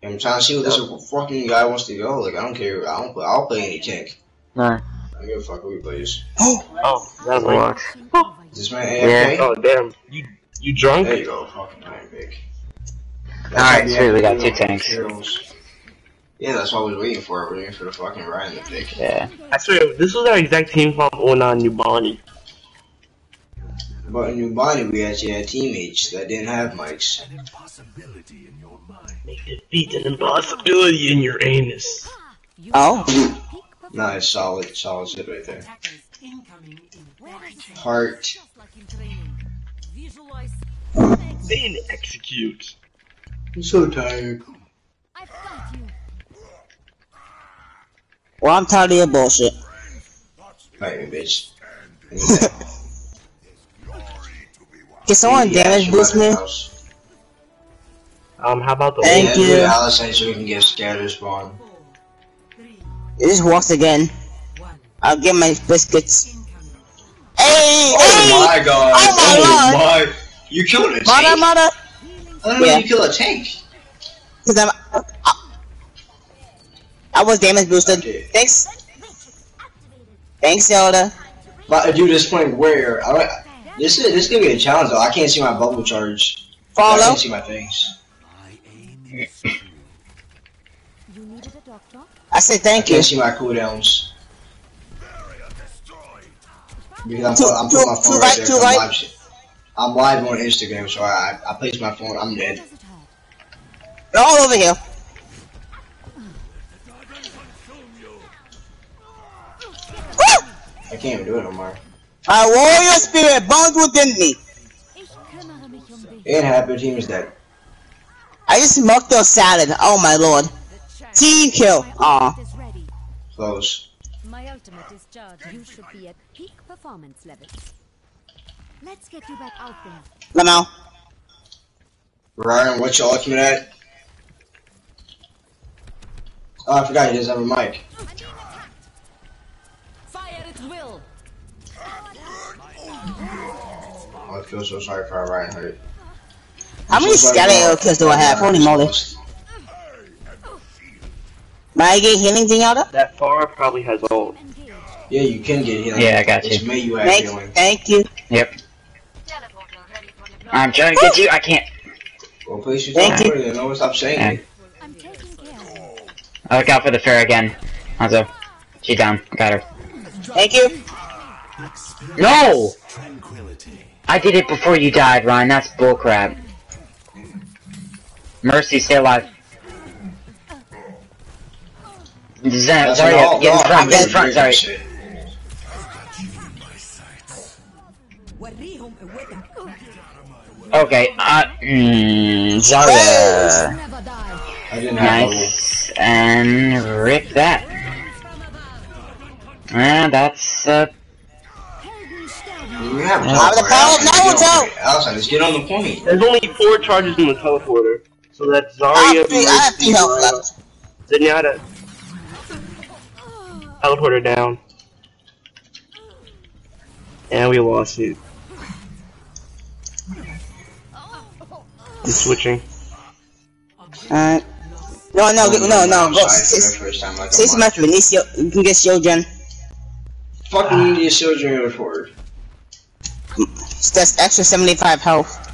C: I'm trying to see what this fucking guy wants to go. Like I don't care. I don't. Play, I'll play any tank.
A: Nah.
C: I don't give a fuck who he plays.
A: Oh, that's watch.
C: Is this man
A: Yeah. Oh damn. You you drunk?
C: There you go. Fucking tank pick.
M: Alright, sweet, we got two tanks.
C: Yeah, that's what I was waiting for. I was waiting for the fucking Ryan to pick.
M: Yeah.
A: I swear, this was our exact team from Ona Numbani.
C: But in Numbani, we actually had teammates that didn't have mics.
F: An impossibility in your mind.
A: Make defeat an impossibility in your anus.
B: Oh.
C: Nice, solid, solid shit right there.
E: attackers incoming in 30 seconds.
C: Heart.
A: Then execute.
C: I'm so tired.
D: I've got you.
B: Well, I'm tired of your bullshit.
C: Fight me, bitch.
B: Can someone damage boost me?
A: Um, how about the
B: Thank
C: yeah,
B: you.
C: do Allison so we can get scatter spawn.
B: It just walks again. I'll get my biscuits. Hey!
C: Oh my god!
B: Oh my lord!
C: my! You killed a tank?
B: Mother, mother!
C: I don't know
B: Yeah.
C: you kill a tank.
B: Cause I'm. I, I was damage boosted.
C: Okay.
B: Thanks. Thanks, Yoda.
C: But dude, this point where I this is this is gonna be a challenge though. I can't see my bubble charge.
B: Follow.
C: I can't see my things.
F: My aim is
D: You needed a doctor?
B: I said
C: I
B: thank you.
C: can't see my cooldowns. Because I'm,
B: Two-
C: I'm
B: two-
C: putting my phone
B: right,
C: right there.
B: two
C: I'm
B: right.
C: live. I'm live on Instagram, so I I place my phone. I'm dead.
D: Does it hurt?
B: They're all over here.
C: I can't even do it no more.
B: My warrior spirit burns within me.
D: Ich kümmere mich dich.
C: And half the team is dead.
B: I just smoked their salad. Oh my lord. Team kill. Aw.
C: Close.
D: My ultimate is charged. You should be at peak performance levels. Let's get you back out there.
B: Lamau.
C: Ryan, what y'all looking at? Oh, I forgot he doesn't have a mic. I feel so sorry for our Reinhardt.
B: How many skeletal kills do I have? Holy moly. May I get healing thing out of?
A: That far probably has ult.
D: Engage.
C: Yeah, you can get healing.
M: Yeah, I got
C: It's
M: you.
C: me you have
B: Thank,
C: healing.
B: thank you.
M: Yep.
H: Teleporter ready for deployment.
M: I'm trying to get you. I can't.
C: Well, please you
B: Thank you.
C: for it. No, stop saying
M: Yeah.
C: it.
D: I'm taking care of you.
M: I'll look out for the fair again. Hanzo. She's down. Got her.
B: Thank you.
M: No!
F: tranquility.
M: I did it before you died, Ryan. That's bullcrap. Mercy, stay alive. Zen, sorry, get in front, get in front, sorry. Okay, uh, mm, Zarya.
C: I didn't have
M: Nice, and rip that. And that's, uh,
C: You have
B: Have the power of Naruto!
C: Outside, let's get on the point.
A: There's only four charges in the teleporter. So that's
B: I
A: Zarya,
B: I have three health
A: Mercy,
B: left.
A: Zenyatta. Teleporter down. And we lost it. He's switching.
B: Alright. No, no, no, no, go.
C: Outside for the first time, like a
B: Say some
C: month.
B: after Benicio. You can get Shiogen.
C: Fucking India Silver forward.
B: That's extra 75 health.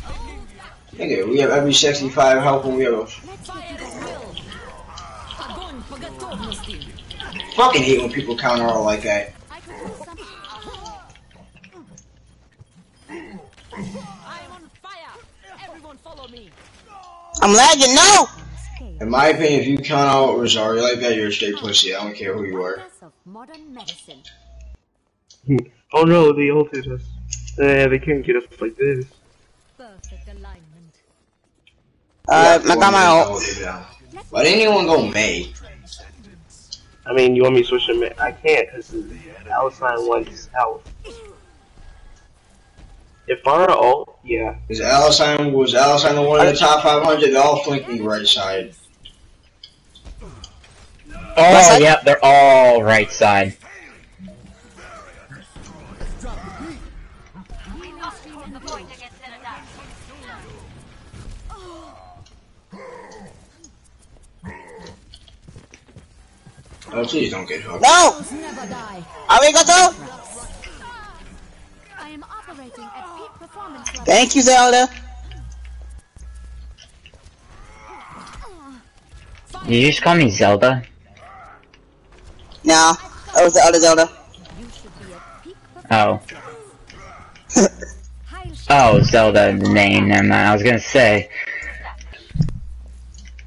C: Nigga, we have every 65 health when we have a fucking hate when people counter all like that.
B: I'm lagging, no!
C: In my opinion, if you count out Rosario like that, you're a straight pussy. I don't care who you are.
D: Of modern medicine.
A: Oh no, the ulted us. Eh, they couldn't get us like this.
B: Uh, I got my
C: ult.
B: ult.
C: Why didn't anyone go Mei?
A: I mean, you want me to switch to I can't because Alcine wants health. If Pharah ult, yeah.
C: Is Alicine was Alicine the one in the top 500? They're all flanking right side.
M: oh, yep, they're all right side.
C: Oh, please don't get hooked.
B: No!
D: Never die.
B: Arigato!
D: I am operating at peak performance level.
B: Thank you, Zelda.
M: Did you just call me Zelda?
B: No, that was the other Zelda.
D: You should be at peak
M: Oh. Oh, Zelda, the name, never mind. I was gonna say.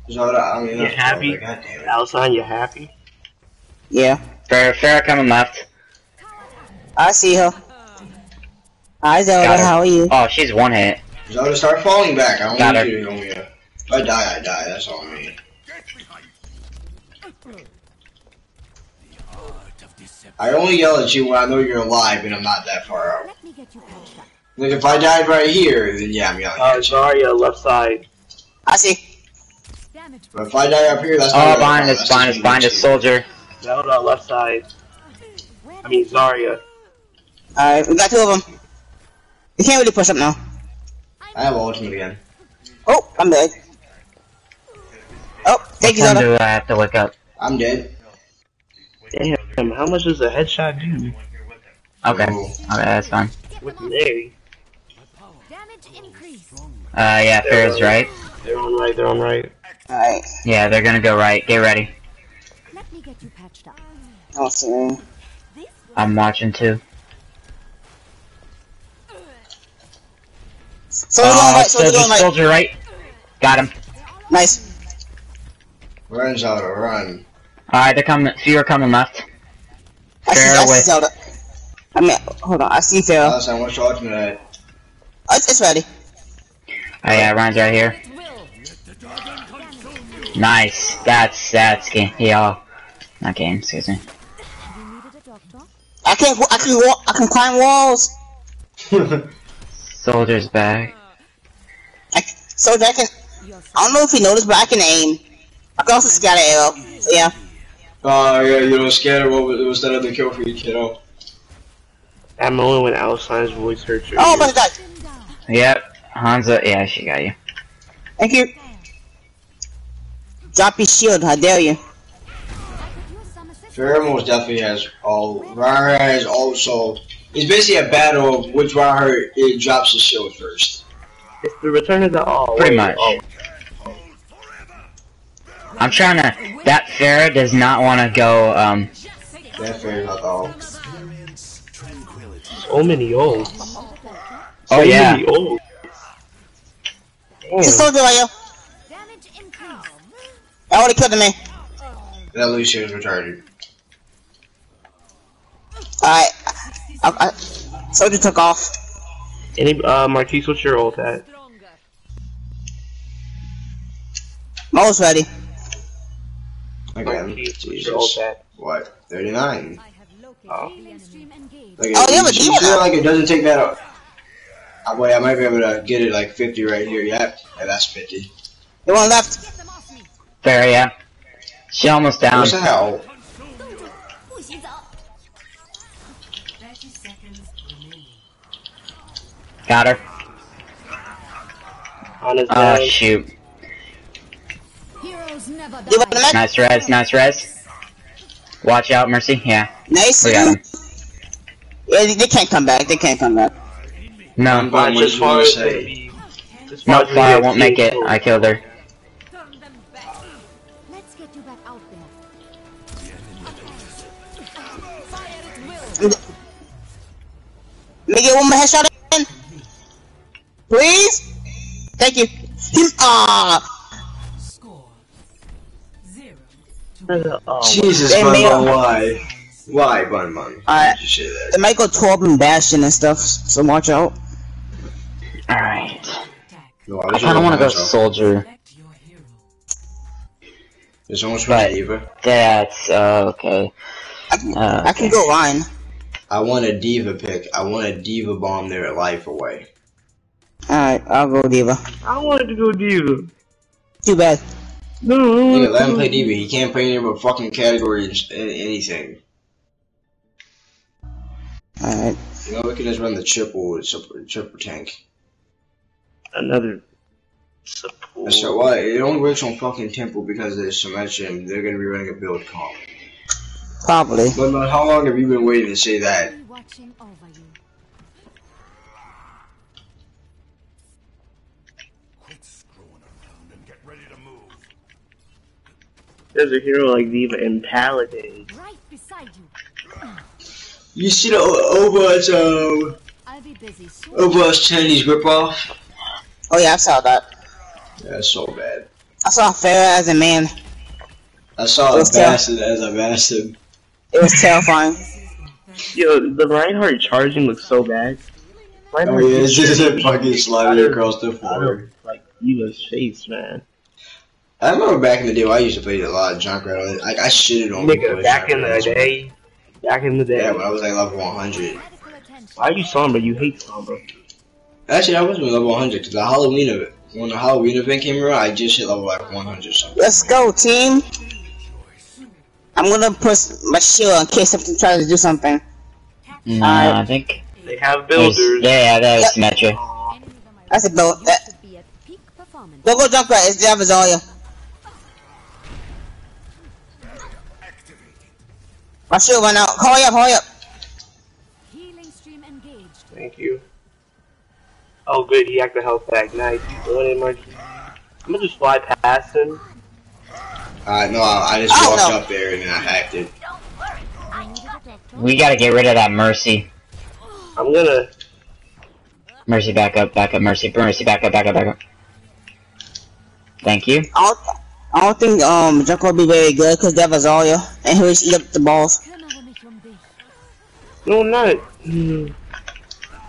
C: Zelda, I mean,
A: You
C: that's
A: happy?
C: Oh God damn it.
A: You happy?
B: Yeah,
M: Pharah, Pharah coming left.
B: I see her. Hi, Zelda. How are you?
M: Oh, she's one hit.
C: Zelda, start falling back. I don't
M: Got
C: need
M: her.
C: you to go me. If I die, I die. That's all I mean. I only yell at you when I know you're alive and I'm not that far out.
D: Let me get you patched up.
C: Like if I died right here, then yeah, I'm yelling
A: Uh,
C: at you.
A: Zarya, left side.
B: I see.
D: Damage.
C: But if I die up here, that's not
M: Oh,
C: your
M: behind
C: fault.
M: us,
C: That's
M: behind us, behind us, soldier.
A: Zelda, left side. I mean, Zarya.
B: Alright, we got two of them. You can't really push up now.
C: I have ultimate again.
B: Oh, I'm dead. Oh, thank you,
M: What time
B: Zelda.
M: do I have to wake up?
C: I'm dead.
A: Damn, how much does a headshot do
M: Okay.
C: Ooh.
M: Okay, that's fine.
A: with Mary?
D: Damage increase.
M: Uh, yeah, Pharah's right.
A: They're on right, they're on right.
B: Alright,
M: Yeah, they're gonna go right. Get ready.
D: Up.
B: I'll see.
M: I'm watching too.
B: Uh, soldier going
M: Oh,
B: right, soldier
M: soldier,
B: going
M: soldier right. Got him.
B: Nice.
C: Run, Zelda, run.
M: Alright, they're coming. Few are coming left.
B: I see,
M: Fair
B: I see. Zelda. I mean, hold on, I see Pharah.
C: Alison, what's your ultimate at?
B: Oh, it's, it's ready.
M: Oh yeah, Ryan's right here. Nice. That's that's game. Yeah. Not game. Excuse me.
D: You needed a doctor?
B: I can I can walk, I can climb walls.
M: Soldier's back.
B: I, soldier, I can. I don't know if you noticed, but I can aim. I can also scatter arrow. So yeah.
C: Oh yeah, you don't scatter. What was, what's that other kill for you, kiddo?
A: That moment when Alcine's voice hurts your
B: Oh
A: ears.
B: my god.
M: Yep. Hansa. Yeah, she got you.
B: Thank you. Drop your shield, how dare you.
C: Pharah most definitely has all. Rara has also. It's basically a battle of which Rara it drops his shield first.
A: It's the return of the all.
M: Pretty much.
A: oh,
M: I'm trying to. That Pharah does not want to go. Um.
C: That Pharah's not the all.
A: so many ults. So
M: Oh yeah.
A: many ults.
B: It's a
A: Damn.
B: soldier right here.
D: Damage increase.
B: I already killed him, man.
C: That Lucio is retarded.
B: Alright. I, I, soldier took off.
A: Any, uh, Marquise, what's your ult at?
B: Moles ready.
C: Okay.
A: Marquise, what's your ult at?
C: What? 39.
A: Oh.
C: Like,
B: oh, they have a demon.
C: Like it doesn't take that up. Oh, wait, I might be able to get it like 50 right here. Yep, yeah, that's 50.
B: The one left.
M: There, yeah. She almost down.
E: Where's Al?
M: Got her. Oh, shoot. Nice res, nice res. Watch out, Mercy. Yeah.
B: Nice.
M: We got him.
B: Yeah, they can't come back. They can't come back.
M: No.
A: I'm nope,
M: Fire won't make it. I killed her.
B: Let me get one more headshot in. Please. Thank you. He's ah.
E: Score zero to
A: Oh,
C: Jesus,
B: They
C: Bun
B: made
C: Bun,
B: a-
C: why? Why, Bun Bun? Why
B: Alright.
C: did you say that?
B: They might go 12 and Bastion and stuff, so watch out.
M: Alright.
C: No,
M: I kinda wanna go
C: so.
M: soldier.
E: Select your hero.
C: There's almost
M: Right.
C: right. D.Va.
M: That's, uh, okay.
B: I can,
M: Uh,
B: I can go line.
C: I want a D.Va pick. I want a D.Va bomb their life away.
B: Alright, I'll go D.Va.
A: I wanted to go D.Va.
B: Too bad.
A: No, I
C: Nigga,
A: wanna
C: let him play D.Va. He can't play any but fucking categories in anything.
B: Alright.
C: You know, we can just run the triple, triple, triple tank.
A: Another support.
C: So why? It only works on fucking Temple because there's Symmetra and they're gonna be running a build comp.
B: Probably.
C: But, but how long have you been waiting to say that?
D: Be watching over you.
F: Quit screwing around and get ready to move.
A: There's a hero like D.Va and Paladin.
D: Right beside you.
C: You see the O- Overwatch, um,
D: I'll be busy soon.
C: Overwatch Chinese ripoff?
B: Oh yeah, I saw that.
C: That's so bad.
B: I saw Pharah as a man.
C: I saw a bastard as a bastard.
B: It was terrifying.
A: Yo, the Reinhardt charging looks so bad.
C: Oh
A: Reinhardt
C: yeah, it's just a fucking
A: out
C: sliding across the floor.
A: Like D.Va's face, man.
C: I remember back in the day when I used to play a lot of Junkrat. Like I shitted on people
A: Nigga, back in the
C: Junkrat.
A: day, back in the day.
C: Yeah, when I was like level 100.
D: Radical attention.
A: Why you somber? You hate somber.
C: Actually, I wasn't level 100 because the Halloween event, when the Halloween event came around, I just hit level like 100 something.
B: Let's go, team. I'm gonna push my shield in case something tries to do something.
M: Mm, no,
B: Alright.
M: I think.
A: They have builders.
M: yeah, that was Symmetra.
D: Enemy of my
B: That's a build. That,
D: to be at peak performance.
B: go go Junkrat. It's Java Zarya. My shield went out. Hurry up, hurry up.
D: Healing stream engaged.
A: Thank you. Oh, good. He hacked the health bag. Nice. Go in, Marky. I'm gonna just fly past him.
C: Uh, no, I, I just
B: Oh,
C: walked
B: no.
C: up there and then I hacked it.
D: I needed a doctor.
M: We gotta get rid of that Mercy.
A: I'm gonna.
M: Mercy, back up, back up, Mercy, Mercy, back up, back up, back up. Thank you.
B: I don't, I don't think um Junkrat will be very good because they have Zarya and he'll just eat up the balls.
D: Kümmere mich dich.
A: No, I'm not.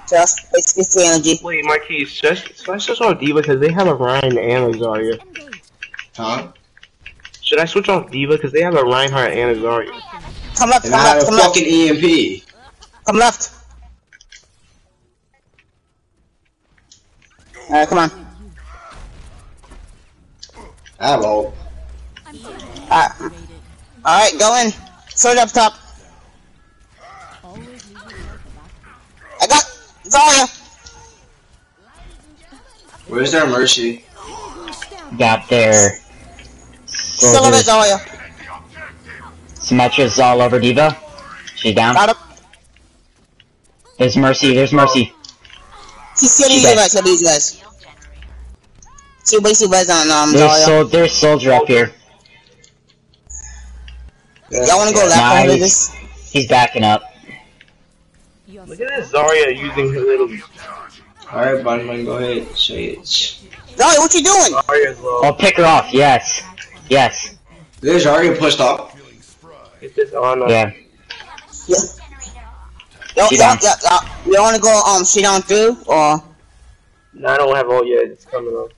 B: Just it's, it's the energy.
A: Wait, Marquis, just should I switch off D.Va because they have a Ryan and a Zarya?
C: Huh?
A: Should I switch off D.Va because they have a Reinhardt and a Zarya?
B: Come left,
C: And
B: come
C: I have
B: left,
C: a
B: come left,
C: fucking EMP.
B: come left. Alright, come on.
C: I have ult.
D: I'm
B: Alright, alright, go in. Sword up top.
D: always leave yourself a back.
B: I got Zarya.
C: Where's their mercy?
M: Got their
B: Still over
M: soldiers.
B: Zarya.
M: Symmetra's all over D.Va. She's down.
B: Got him.
M: There's Mercy, there's Mercy.
B: She's killing
M: She
B: you
M: dead.
B: guys, kill these guys. See, wasting res on um
M: There's,
B: Zarya.
M: sol- there's soldier up here.
B: Y'all wanna go left
M: Nice.
B: over this?
M: He's backing up.
A: Look at this Zarya using her little
C: Alright, Bun Bun, go ahead. Say it.
B: Zarya, what you doing?
A: Zarya's low.
M: Oh, pick her off. Yes. Yes.
C: There's already pushed up.
A: Get this on. Uh,
M: Yeah.
B: Yeah. Yo,
M: She
B: yo, yo, yo, you wanna go um straight on through or
A: No, I don't have all yet. It's coming up.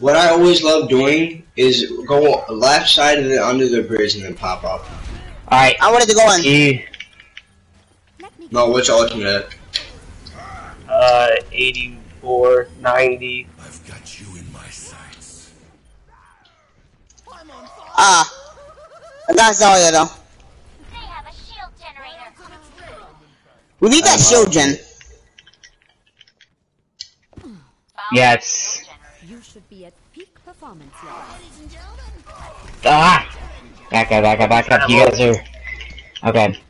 C: What I always love doing is go left side and then under the bridge and then pop up.
M: Alright.
B: I wanted to go in.
M: E.
C: No, which ultimate?
A: Uh, 84, 90.
B: Ah. I got Zarya though.
H: They have a shield generator.
B: We need that shield gen.
M: Yeah, it's.
D: You should be at peak performance level.
M: Ah! Back up, back up, back up. You guys are. Okay.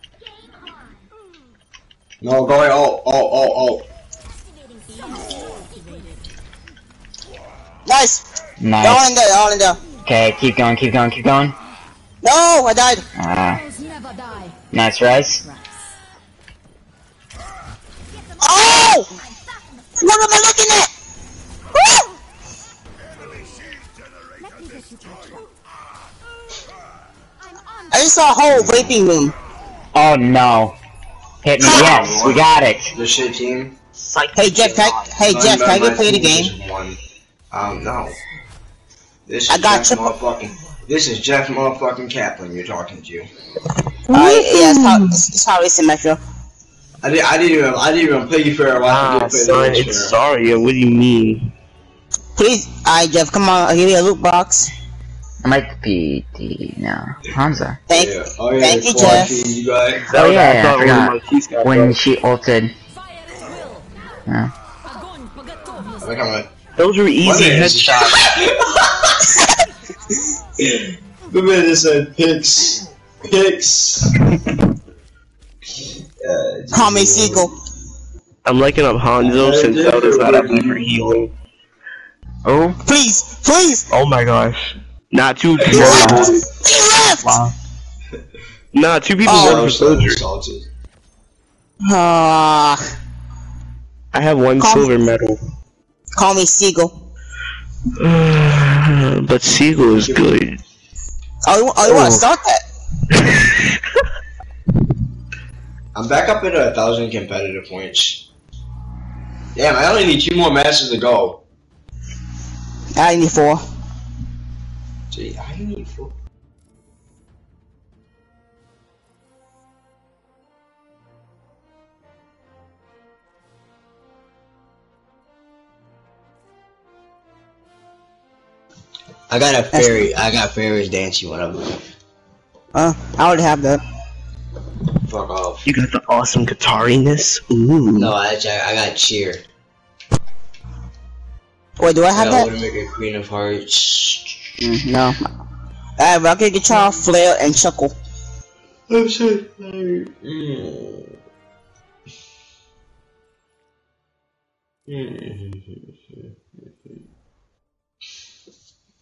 C: No, go going oh oh oh oh.
B: Nice. Nice. All in
M: Nice.
B: there, all in there.
M: Okay, keep going, keep going, keep going.
B: No, I died.
M: Ah,
D: Never die.
M: nice res.
B: Oh! What am I looking at? Woo!
D: Let me get you patched up.
B: I just saw a whole vaping room.
M: Oh no. Hit me, yes, we got it.
C: The shit team.
B: Hey Jeff, can I, hey Jeff, can I get play the game?
C: One. Um, no. This is
B: I got
C: Jeff
B: you.
C: motherfucking. This is Jeff motherfucking Kaplan. You're talking to.
B: Alright, yeah, it's how it's, it's how it's in Metro.
C: I didn't. I didn't even. I didn't even play you fair. Why
A: Ah,
C: did you
A: son,
C: the
A: it's Zarya. What do you mean?
B: Please, alright Jeff, come on, I'll give you a loot box.
M: I might be the no Hamza.
B: Thank,
C: Yeah. Oh yeah.
B: thank you, Jeff.
C: You guys.
M: Oh
A: I
M: yeah, yeah, I
A: one of my
M: forgot.
A: keys got
M: When
A: broke.
M: she altered. Yeah.
C: Look how.
A: Those were easy
C: What is-
A: headshots.
C: The minute said picks. Picks. Uh,
B: Call me Seagull.
A: I'm liking up Hanzo since Zelda's not up for healing.
M: Oh.
B: Please, please.
A: Oh my gosh. Not two
B: He
A: people.
B: left. He left.
M: Wow.
A: Nah, two people
B: Oh.
A: work for Soldier.
C: Salted.
B: Ah,
A: I have one
B: Call-
A: silver medal.
B: call me Seagull.
A: but Siegel is good.
B: I, you, oh, want to start that?
C: I'm back up at a thousand competitive points. Damn, I only need two more matches to go.
B: I need four.
C: Gee, I need four. I got a fairy. I got fairies dancing one of them.
B: Uh, I already have that.
C: Fuck off.
A: You got the awesome Katariness. Ooh.
C: No, I, I got cheer.
B: Wait, do I have
C: I
B: that?
C: want to make a queen of hearts.
B: Mm, no. Alright, Rocket Guitar, Flare, and Chuckle.
C: I'm so tired. Mm.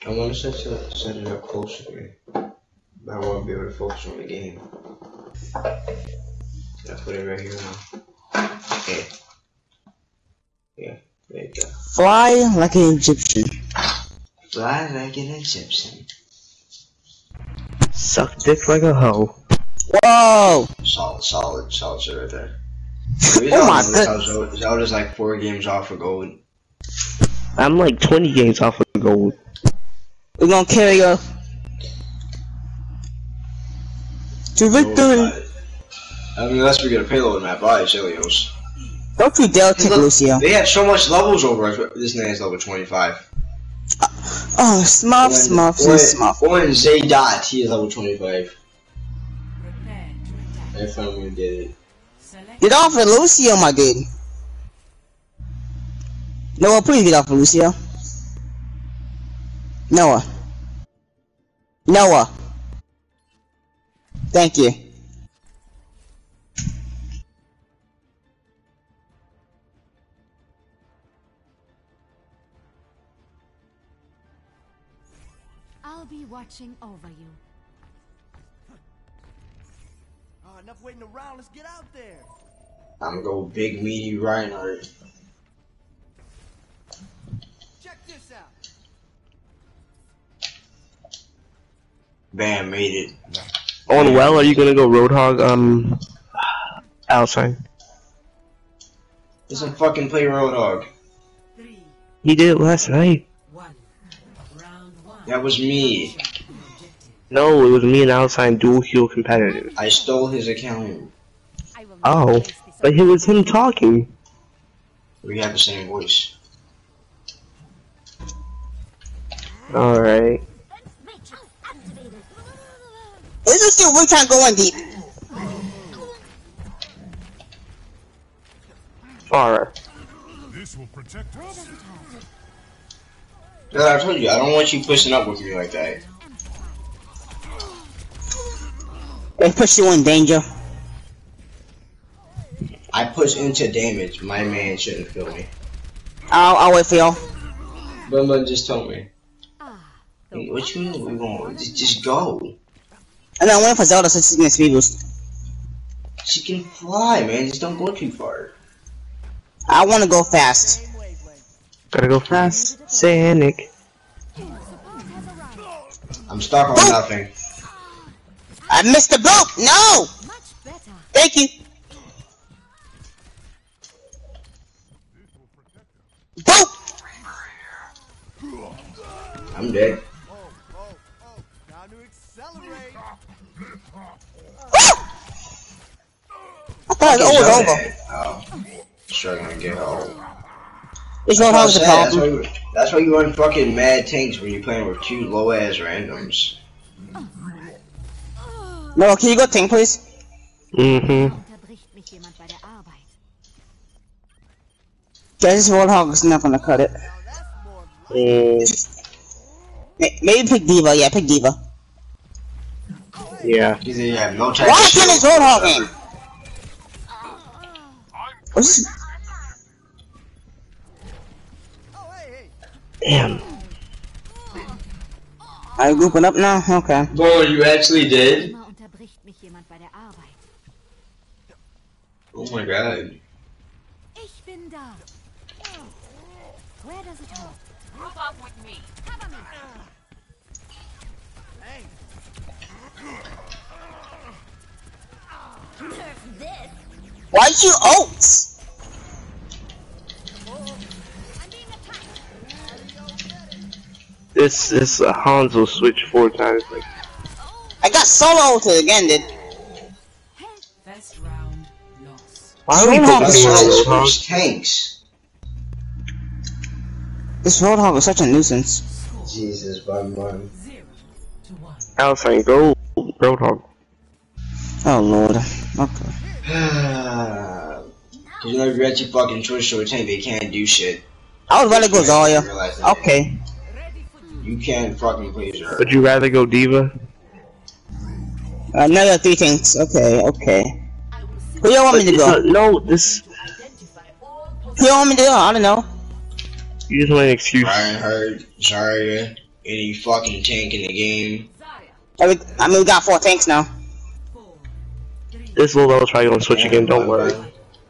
C: I want to set, set, it up closer to me. But I want to be able to focus on the game. I put it right here now. Okay. Yeah, there you go.
B: Fly like an Egyptian.
C: Fly like an Egyptian.
A: Suck dick like a hoe.
B: Whoa!
C: Solid, solid, solid shit right there.
B: Oh my
C: goodness. Zelda's like four games off for gold.
A: I'm like 20 games off of gold.
B: We're gonna carry her to victory.
C: I mean, unless we get a payload in map by Zelios.
B: Don't you dare take Lucio.
C: They have so much levels over us. but This man's level 25.
B: Uh, oh, Smurf, Smurf,
C: When,
B: Smurf.
C: when Zay Dot, he is level 25. I finally did it.
B: Get off of Lucio, my dude. Noah, please get off of Lucio. Noah. Noah. Thank you.
D: I'll be watching over you.
I: Oh, enough waiting around. Let's get out there.
C: I'm gonna go big meaty Reinhardt. Bam, made it.
A: On well, are you gonna go Roadhog, um, outside?
C: Doesn't fucking play Roadhog.
A: He did it last night.
C: one That was me.
A: No, it was me and Alcine dual heal competitive.
C: I stole his account.
A: Oh, but it was him talking.
C: We have the same voice.
A: Alright.
B: Let's just see if we can go in deep.
A: Far.
G: This will protect us.
C: Yeah, I told you, I don't want you pushing up with me like that.
B: They push you in danger.
C: I push into damage. My man shouldn't feel me.
B: I'll, I'll wait for y'all.
C: But but just tell me. Hey, what you mean we won't? Just, just go.
B: And I'm waiting for Zelda so she can get speed boost.
C: She can fly, man. Just don't go too far.
B: I want to go fast.
A: Gotta go fast. Sanic.
C: I'm stuck on nothing.
B: I missed the boat. No. Thank you. Boat.
C: I'm dead.
B: I thought it was over.
C: Oh, struggling to get home.
B: This
C: That's
B: Roadhog's a
C: what I said,
B: problem.
C: That's why, you, that's why you run fucking mad tanks when you're playing with cute low ass randoms.
B: No, can you go tank, please?
A: Mm-hmm.
D: Unterbricht mich jemand bei der Arbeit.
B: Guys, this Roadhog is not gonna cut it.
A: Mm,
B: Maybe pick D.Va. Yeah, pick D.Va.
A: yeah.
C: Either you have no type
B: Why
C: of
B: can't this
C: shield-
B: Roadhog in? What's this?
A: Damn.
B: Are you grouping up now? Okay.
C: Boy, you actually did?
D: Immer unterbricht mich jemand bei der Arbeit.
C: Oh my god.
B: Why you oats?
A: This this uh, Hanzo switch four times. Like,
B: I got solo ulted again, dude.
E: First round lost.
A: why are we
B: Roadhog
A: focusing
B: is
A: this
C: Switch
A: Hanzo?
C: tanks.
B: This Roadhog is such a nuisance.
C: Jesus, bud, bud.
E: Zero to one.
A: Go Roadhog.
B: Oh lord. Okay.
C: Cause you know if you actually fucking switch to a tank, they can't do shit.
B: I would rather go Zarya. Okay.
C: You can't fucking please her.
A: Would you rather go D.Va?
B: Another three tanks. Okay, okay. Who you want me to go?
A: no, this
B: Who you want me to go? I don't know.
A: you just want an excuse.
C: Reinhardt, Zarya, any fucking tank in the game.
B: I mean, I mean, we got four tanks now.
A: This little level's probably gonna switch again. Don't worry.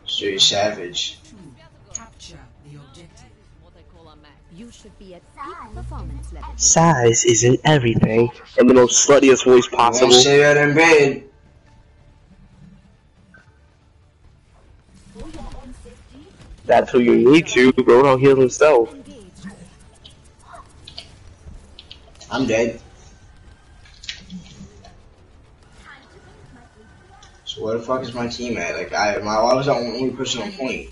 C: Straight savage.
E: Capture the objective.
D: You should be at peak performance level.
A: Size isn't everything. In the most sluttiest voice possible.
C: say that in bed.
A: That's who you need to. Roadhog heals himself.
C: I'm dead. Where the fuck is my team at? Like I, my, I was the only person on point.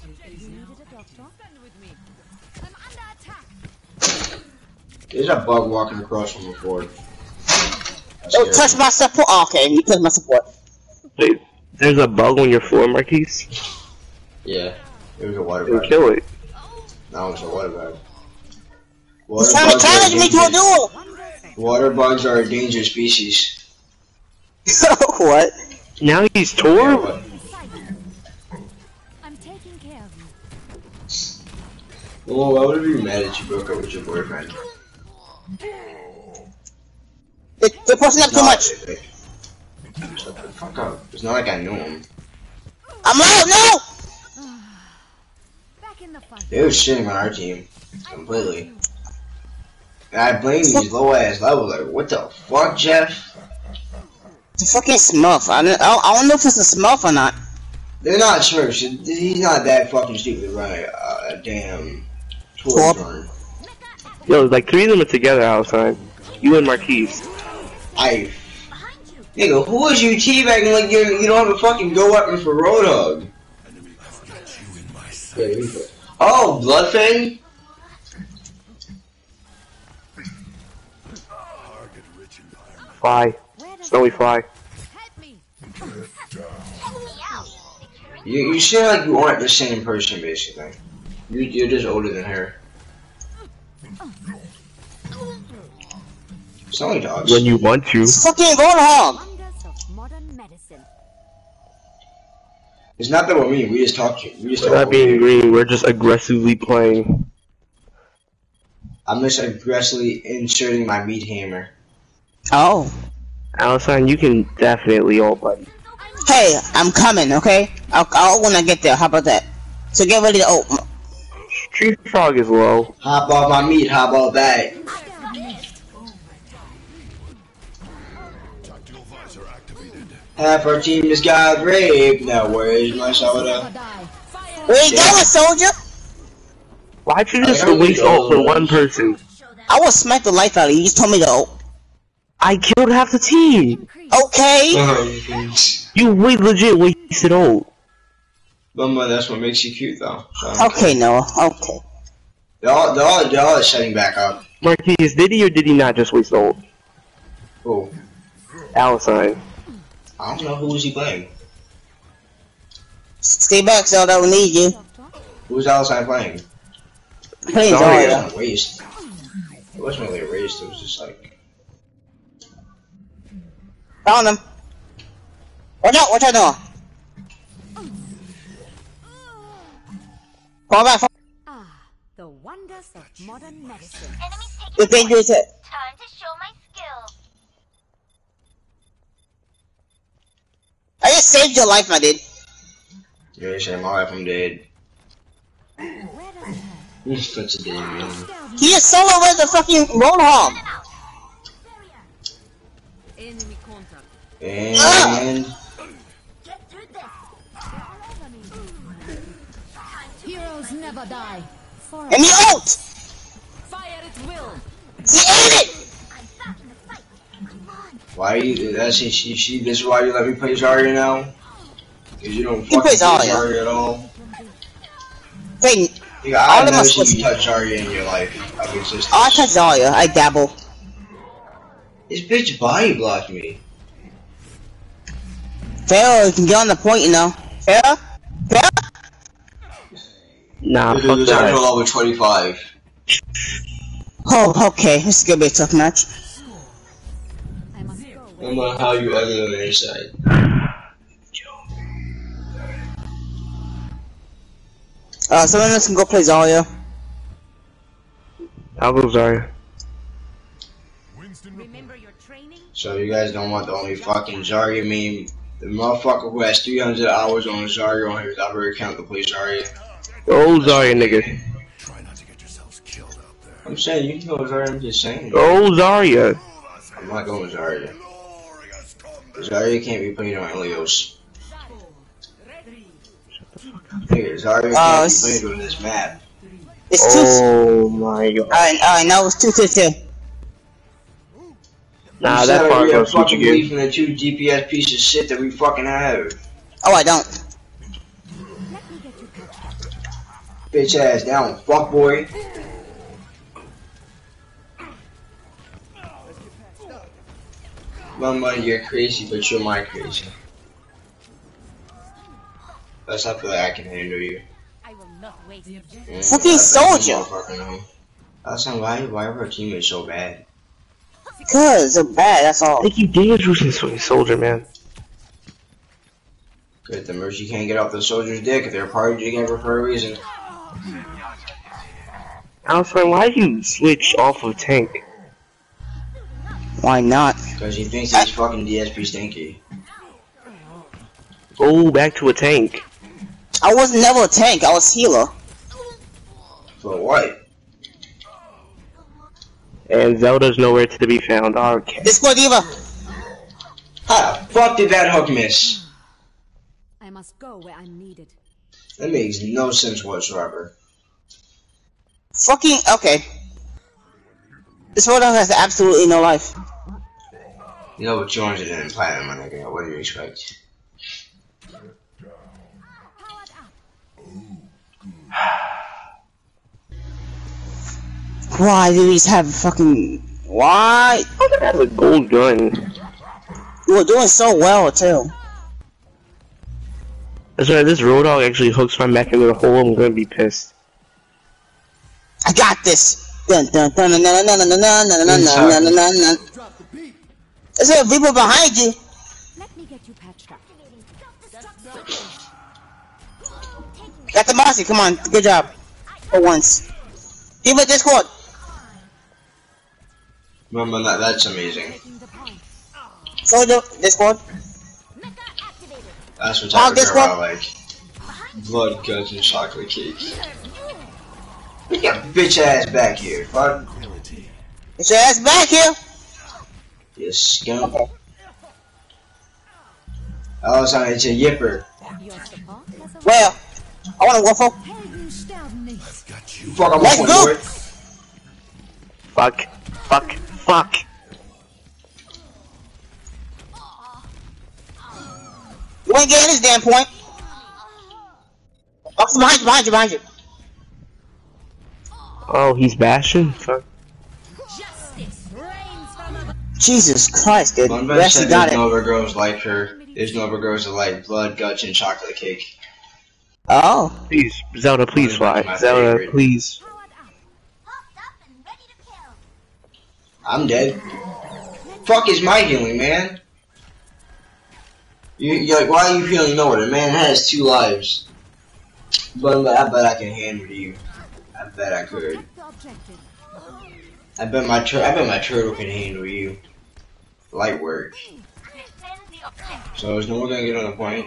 C: There's a bug walking across from the floor. That's
B: oh,
C: Don't
B: touch my support. Oh, okay, you touch my support.
A: Wait, there's a bug on your floor, Marquise?
C: Yeah, it was a water
A: Then
C: bug.
A: kill it.
C: No, it's a water bug.
B: He's
C: Water
B: trying to
C: are
B: challenge
C: a
B: me to a duel.
C: water bugs are a dangerous species.
B: what?
A: Now he's
C: Yeah,
A: Tor?
D: I'm taking care of you.
C: Well, I would be mad that you broke up with your boyfriend.
B: They- They're pushing up too much.
C: like, Shut the fuck up. It's not like I knew him.
B: I'm loud. No.
D: Back in the fight.
C: They were shitting on our team. Completely. And I blame these low ass levels. Like, what the fuck, Jeff?
B: The fucking Smurf. I don't, I I don't know if it's a Smurf or not.
C: They're not Smurfs. He's not that fucking stupid to run a, a damn tour
B: Torp.
A: Yo, like three of them are together outside. You and Marquise.
C: I. Nigga, who is you teabagging like you you don't have a fucking go weapon for Roadhog? Okay, here we go. Oh, Bloodfang?
A: Fly. Snowy fly.
C: You, you seem like you aren't the same person, basically. You, you're just older than her. It's only dogs.
A: When you want to.
B: Fucking Roadhog!
D: Wonders of modern medicine.
C: It's not that we're mean, we just talk to We just
A: We're not being green, we're just aggressively playing.
C: I'm just aggressively inserting my meat hammer.
B: Oh.
A: Alison, you can definitely ult, buddy.
B: Hey, I'm coming, okay? I'll, I'll when I get there. How about that? So get ready to open.
A: Tree Frog is low.
C: Hop off my meat, how about that? Half our team just got raped. Now where is my soda?
B: Where you going, soldier?
A: Why'd you oh, just
C: I
A: waste
C: know.
A: ult for one person?
B: I will smack the life out of you. You just told me to ult.
A: I killed half the team!
B: Okay.
C: Um,
A: You we legit wasted ult.
C: Mama, that's what makes you cute, though. So
B: Okay,
C: care.
B: Noah. Okay.
C: They're all, they're all, they're all setting back up.
A: Marquise, did he or did he not just waste ult?
C: Oh,
A: Alison.
C: I don't know who was he playing.
B: Stay back, so Zelda. We need you.
C: Who was Alcine playing?
B: Please,
C: No,
B: oh,
C: it
B: yeah.
C: wasn't waste. It wasn't really a waste. It was just like
B: Found him. Watch out, watch out, Noah. Fall back, fall
D: Ah, the wonders of modern medicine.
B: The dangerous hit.
H: Time to show my skill.
B: I just saved your life, my dude.
C: yeah, you said my life. I'm dead. You're such a damn man.
B: He is solo with the fucking Roadhog.
D: Enemy contact.
C: And
H: Get through this.
D: Heroes never die. For
B: And he ult!
D: fire at will.
B: He ate it!
H: I'm back in the fight. Come on.
C: why you? That's she. She. This is why you let me play Zarya now. Cause you don't fucking play
B: plays Zarya.
C: Zarya at all.
B: Wait,
C: Yeah,
B: All
C: I've
B: of
C: never
B: us
C: seen you touch Zarya in your life of existence.
B: oh, I touch Zarya. I dabble.
C: This bitch body blocked me.
B: Pharah, you can get on the point, you know. Pharah? Pharah?
A: Nah,
C: Dude,
A: fuck
C: this actual
A: that.
C: level 25.
B: Oh, okay. This is gonna be a tough match.
D: I must go.
C: I don't know how you ever on the inside.
B: Uh, someone else can go play Zarya.
A: I'll go Zarya.
D: Remember your training?
C: So you guys don't want the only fucking Zarya meme. The motherfucker who has 300 hours on Zarya on his other account to play Zarya.
A: Go Zarya, nigga.
F: Try not to get yourselves killed out there.
C: I'm saying you can go Zarya, I'm just saying.
A: Go Zarya.
C: I'm not going Zarya. Zarya can't be playing on Ilios. Nigga, Zarya
B: Uh,
C: can't
B: it's-
C: be playing on this map.
B: It's two.
A: Oh my god.
B: Alright, alright, now it's two to two.
A: Nah,
C: You
A: that
C: said
A: far
C: we
A: goes
C: have
A: switch
C: fucking
A: again.
C: belief in the two DPS pieces of shit that we fucking have.
B: Oh, I don't.
D: Let me get you patched up.
C: Bitch ass down, fuck boy. Mama, you're crazy, but you're my crazy. That's not feel like I can handle you.
D: I will not waste
E: The objective.
C: Mm,
B: Fucking
C: that's
B: soldier.
C: motherfucker, no. That's not why why are our teammates so bad?
B: Because they're bad, that's all.
A: Thank you, dangerous and swing soldier, man.
C: Good, the mercy can't get off the soldier's dick if they're partying ever for a reason.
A: Alison, why did you switch off of tank?
B: Why not?
C: Cause he thinks he's fucking DSP stinky.
A: Oh, back to a tank.
B: I was never a tank, I was healer.
C: For what?
A: And Zelda's nowhere to be found. Oh, okay.
B: Discord D.Va!
C: How the fuck did that hook miss?
D: I must go where I'm needed.
C: That makes no sense whatsoever.
B: Fucking, okay. This Roadhog has absolutely no life.
C: You know what 200 and platinum, my nigga. What do you expect?
B: Why do these have fucking... Why?
A: That's a gold gun.
B: You were doing so well, too.
A: That's right, this Roadhog actually hooks my mech into the hole, I'm gonna be pissed.
B: I got this. Dun dun dun dun dun dun dun dun dun dun dun dun dun dun dun. There's a Reaper behind you.
D: Let me get you patched up.
B: Got the Mercy, come on, good job. For once. Give it Discord.
C: Remember that? That's amazing.
B: Soldier, Discord.
C: That's what
B: Oh,
C: type of
B: this
C: girl I like. Blood, guts, and chocolate cake. Get your bitch ass back here, fuck.
B: Get your ass back here.
C: You scum. Oh, it's, it's a yipper.
B: Well, I want to waffle.
C: Fuck, I'm
B: Let's
C: going
B: go.
A: Fuck. Fuck. Fuck.
B: You ain't getting this damn point. Box behind you, behind you, behind you.
A: Oh, he's bashing? Fuck.
B: Jesus Christ, dude.
C: One
B: You
C: man
B: actually
C: said
B: got
C: there's
B: it.
C: no other girls like her. There's no other girls that like blood, guts, and chocolate cake.
B: Oh.
A: Please, Zelda, please fly.
C: them's
A: Zelda,
C: favorite.
A: please.
C: I'm dead. Fuck is my healing, man? You, you're like, why are you healing nowhere? The man has two lives. But I bet I can handle you. I bet I could. I bet my tur- I bet my turtle can handle you. Light work. So is no one gonna get on the point?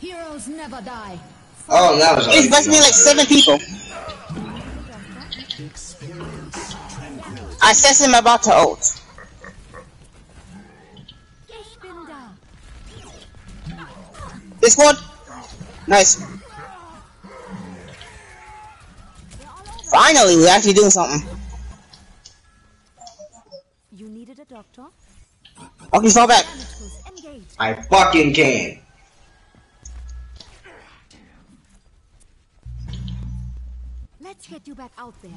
D: Heroes never die.
C: Oh, that was.
B: It's supposed to be like seven people. I sense him about to ult. Discord. Nice. Finally, we're actually doing something.
D: You needed a doctor?
B: Okay, fall back.
D: Engage.
C: I fucking can.
D: Let's get you back out there.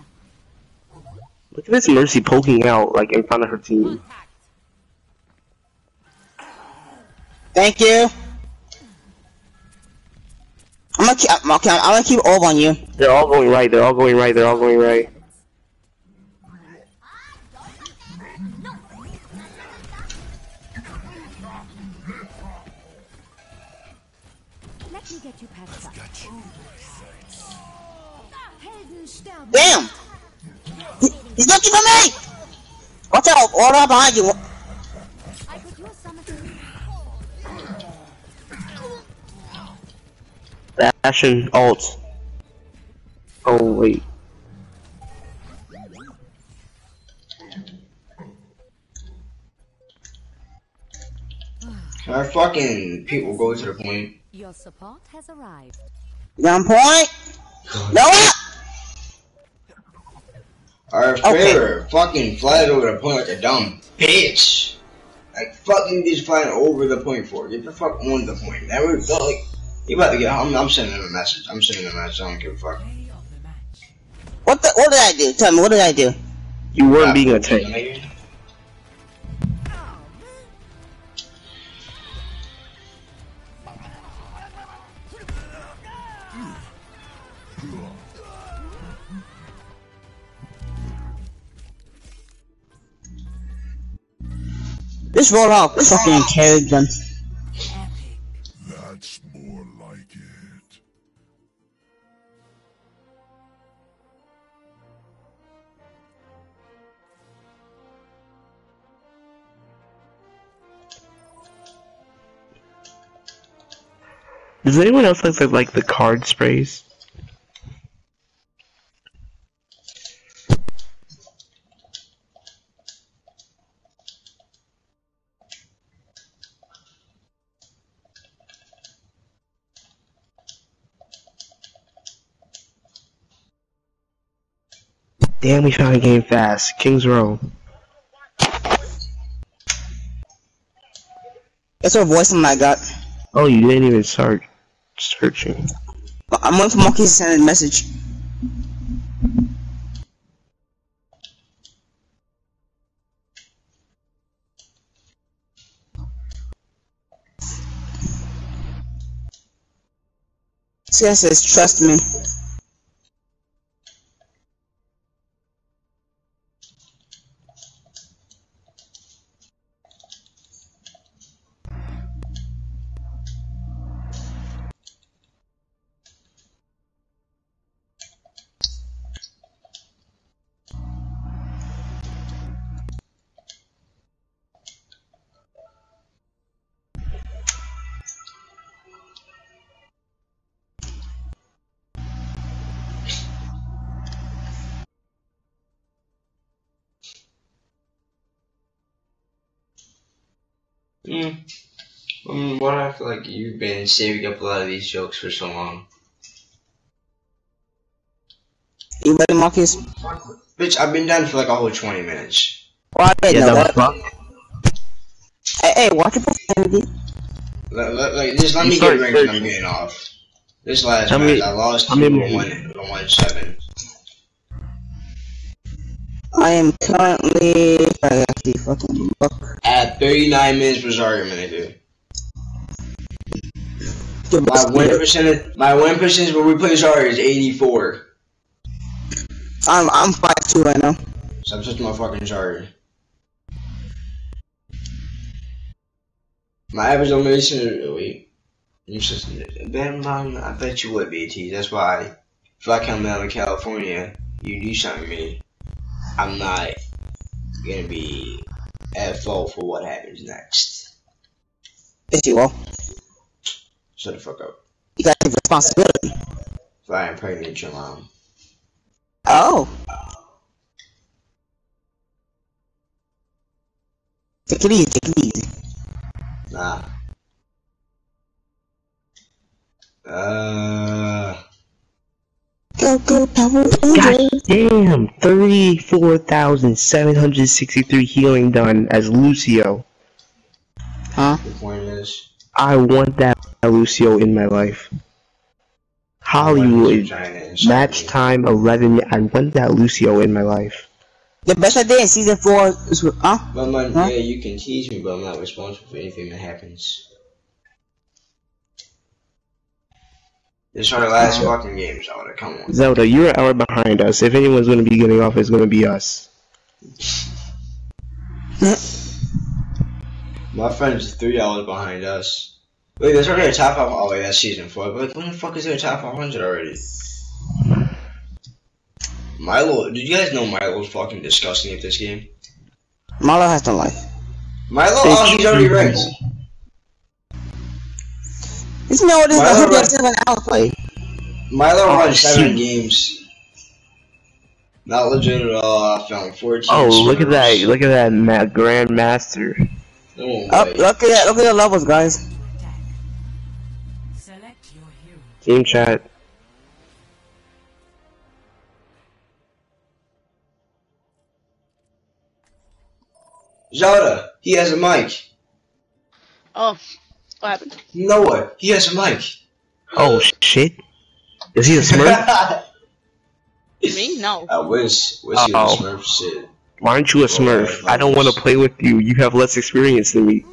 A: Look at this Mercy poking out, like, in front of her team.
B: Thank you. I'm gonna keep. I'm, okay, I'm gonna keep orb on you.
A: They're all going right, they're all going right, they're all going right.
B: Damn. He, he's looking for me. Watch out! Orb behind you.
D: I could use some
A: Bastion ult. Oh, wait.
C: Our fucking people go to the point.
D: Your support has arrived.
B: Gun point. No up.
C: Our
B: Okay.
C: favorite fucking flies over the point like a dumb bitch. Like fucking just flying over the point for. Get the fuck on the point. Never go like you about to get I'm, I'm sending him a message. I'm sending him a message. I don't give a fuck.
B: What the? What did I do? Tell me. What did I do?
A: You weren't being a tank.
B: This roll out fucking carried them.
F: That's more like it.
A: Does anyone else like, like the card sprays? Damn, we found a game fast. Kings Row.
B: That's what voice I got.
A: Oh, you didn't even start searching.
B: I'm waiting for Monkey to send a message. This guy says, trust me.
C: You've been saving up a lot of these jokes for so long?
B: You ready, Marcus?
C: Bitch, I've been done for like a whole 20 minutes.
B: Well, I didn't
A: Yeah,
B: know
A: that
B: that.
A: was fuck.
B: Hey, hey, watch your profanity.
C: Let, let, like, just let
A: You
C: me get ranked and I'm getting off. This last
A: How
C: match,
A: many-
C: I lost
A: how
C: two
A: many-
C: and one, one seven.
B: I am currently. I actually fucking look.
C: At 39 minutes per Zarya minute,
B: Give
C: My win percentage, my win percentage when we play Zarya is 84.
B: I'm I'm five two right now.
C: So I'm just my fucking Zarya. My average elimination. is wait, you just Ben, I bet you would BT. That's why if I come down to California, you do something to me. I'm not gonna be at fault for what happens next.
B: Yes, you will.
C: Shut the fuck up.
B: You gotta take responsibility.
C: If I impregnate your mom.
B: Oh. Take it easy. Take it easy.
C: Nah. Uh.
B: Go go Power
A: God
B: Rangers.
A: damn, 34,763 healing done as Lucio.
B: Huh?
C: The point is,
A: I want that Lucio in my life. Hollywood, match time 11, I want that Lucio in my life.
B: The best I did in season four is with, huh?
C: But man,
B: Huh?
C: yeah, you can tease me, but I'm not responsible for anything that happens. This is our last fucking game, Zelda. Come on.
A: Zelda, you're an hour behind us. If anyone's gonna be getting off, it's gonna be us.
C: My friend's three hours behind us. Wait, there's already a top five. Oh wait, that's season four. But when the fuck is there a top 500 already? Milo, did you guys know Milo's fucking disgusting at this game?
B: Milo has no life.
C: Milo, oh, he's already ranked.
B: You know what this
C: Why
B: is?
C: don't
B: Who
C: I-
B: does seven hours play?
C: Milo
A: Oh,
C: won seven
A: shoot.
C: games. Not legit at all. I found 14.
A: Oh, look at that! Look at that, ma- Grand Master.
C: No oh, one
B: Up,
C: played.
B: look at that. Look at the levels, guys.
A: Team chat.
C: Zelda, he has a mic.
N: Oh, what happened?
C: Noah, he has a mic.
A: Oh shit! Is he a Smurf?
N: Me? No.
C: I wish, wish he was
A: Uh-oh.
C: a Smurf shit.
A: Why aren't you a oh, Smurf? I don't want to play with you. You have less experience than me.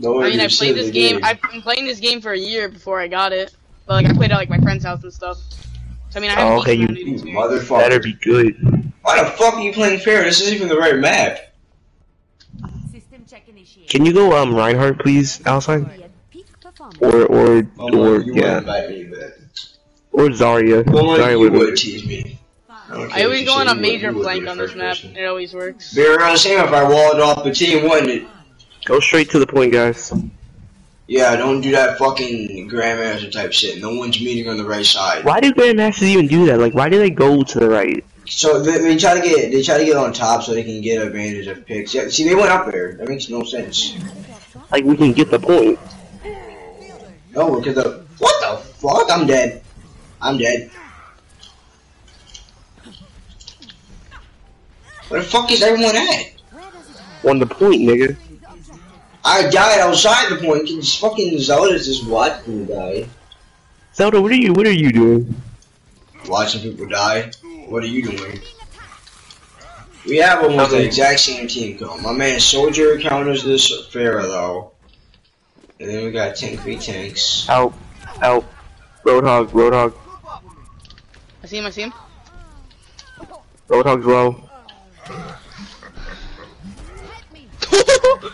C: No,
N: I mean, I
C: you
N: played this
C: they
N: game. I've been playing this game for a year before I got it. But like, I played at like my friend's house and stuff. So I mean, I have
A: Oh, okay, you-
N: amount of
C: You motherfucker.
A: Better be good.
C: Why the fuck are you playing fair? This isn't even the right map.
D: System check initiated.
A: Can you go um Reinhardt, please, outside?
D: Be at peak performance.
A: Or or
C: Oh,
A: or
C: you
A: yeah,
C: me,
A: or Zarya.
C: well,
A: Zarya would.
C: would tease me. don't
N: I
C: if
N: always go on a major
C: you would be
N: flank on this map.
C: person.
N: It always works.
C: Be around the same if I walled off the team, wouldn't it?
A: Go straight to the point, guys.
C: Yeah, don't do that fucking Grandmaster type shit. No one's meeting on the right side.
A: Why do Grandmasters even do that? Like, why do they go to the right?
C: So they, they try to get they try to get on top so they can get advantage of picks. Yeah, see, they went up there. That makes no sense.
A: Like, we can get the point.
C: No, because the what the fuck? I'm dead. I'm dead. Where the fuck is everyone at?
A: On the point, nigga.
C: I died outside the point. This fucking Zelda's just watching me die.
A: Zelda, what are you? What are you doing?
C: Watching people die. What are you doing? We have almost the exact same team come. My man Soldier counters this Pharah though. And then we got Tank v Tanks.
A: Help! Help! Roadhog! Roadhog!
N: I see him. I see him.
A: Roadhog's low.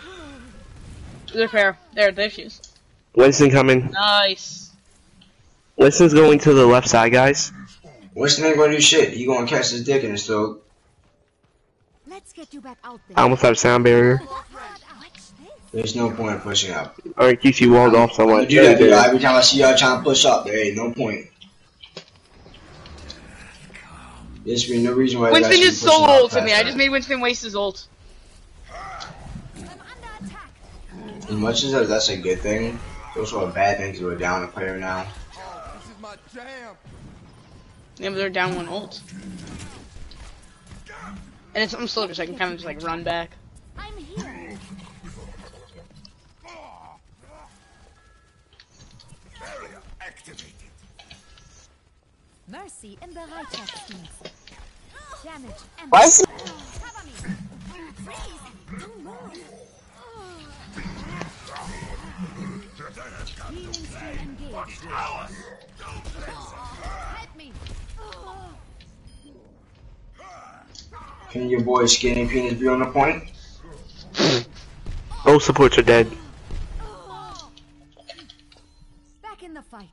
N: They're fair. There, there she is.
A: Winston coming.
N: Nice.
A: Winston's going to the left side, guys.
C: Winston ain't gonna do shit. He gonna catch his dick in his throat.
D: Let's get you back out there.
A: I almost have sound barrier.
C: There's no point in pushing up.
A: Alright, QC walled off someone.
C: I do that dude. every time I see y'all trying to push up. There ain't no point. There's been no reason why.
N: Winston
C: is
N: so
C: old be pushing
N: solo
C: up
N: ulted me.
C: past
N: I just made Winston waste his ult.
C: that. As much as that's a good thing, it's also a bad thing to do a down a player now.
I: This is my jam.
N: Yeah, but they're down one ult. And it's, I'm slow, so I can kind of just like run back.
D: I'm here.
F: Barrier activated.
D: Mercy in Bereitschaftsdienst. Damage and
B: Why is it?
D: cover me. Freeze. Don't move. Healing stream engaged.
C: Can your boy Skinny Penis be on the point?
A: Both supports are dead.
D: Back in the fight.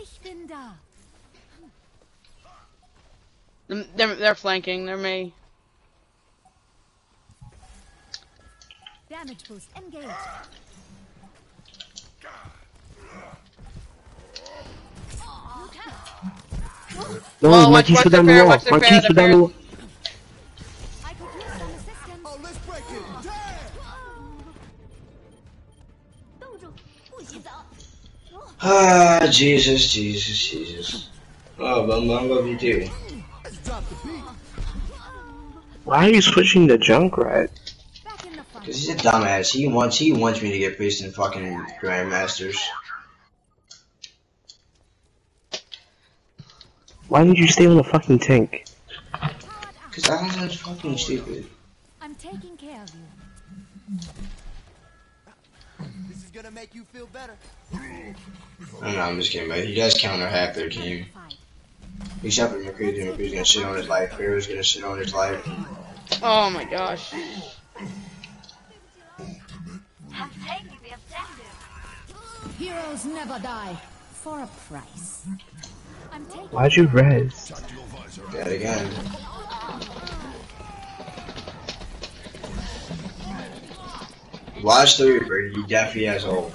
D: Ich bin da.
N: They're, they're flanking. They're me.
D: Damage boost engaged.
A: No,
N: Oh, watch-
A: Marquis
N: watch
A: put
N: their
A: down the wall.
N: watch their
A: Marquis
N: fair,
A: put down the wall.
D: I could use some assistance.
I: Oh, let's break it. Damn.
C: Ah, Jesus, Jesus, Jesus. Oh, but I love you too.
I: Let's drop the beat.
A: Why are you switching to Junkrat?
D: Back in the fight.
C: Cause he's a dumbass. He wants he wants me to get placed in fucking Grandmasters.
A: Why did you stay on the fucking tank?
C: Cause that sounds fucking stupid.
D: I'm taking care of you.
I: This is gonna make you feel better.
C: I don't know, I'm just kidding, but he does counter half their team.
D: Fight.
C: Except for McCready, McCready's gonna shit on his life, Pharah's gonna shit on his life.
N: Oh my gosh.
H: I'm taking the objective.
D: Heroes never die. For a price. I'm taking
A: Why'd you res?
C: That again. Watch the Reaper, he definitely has ult.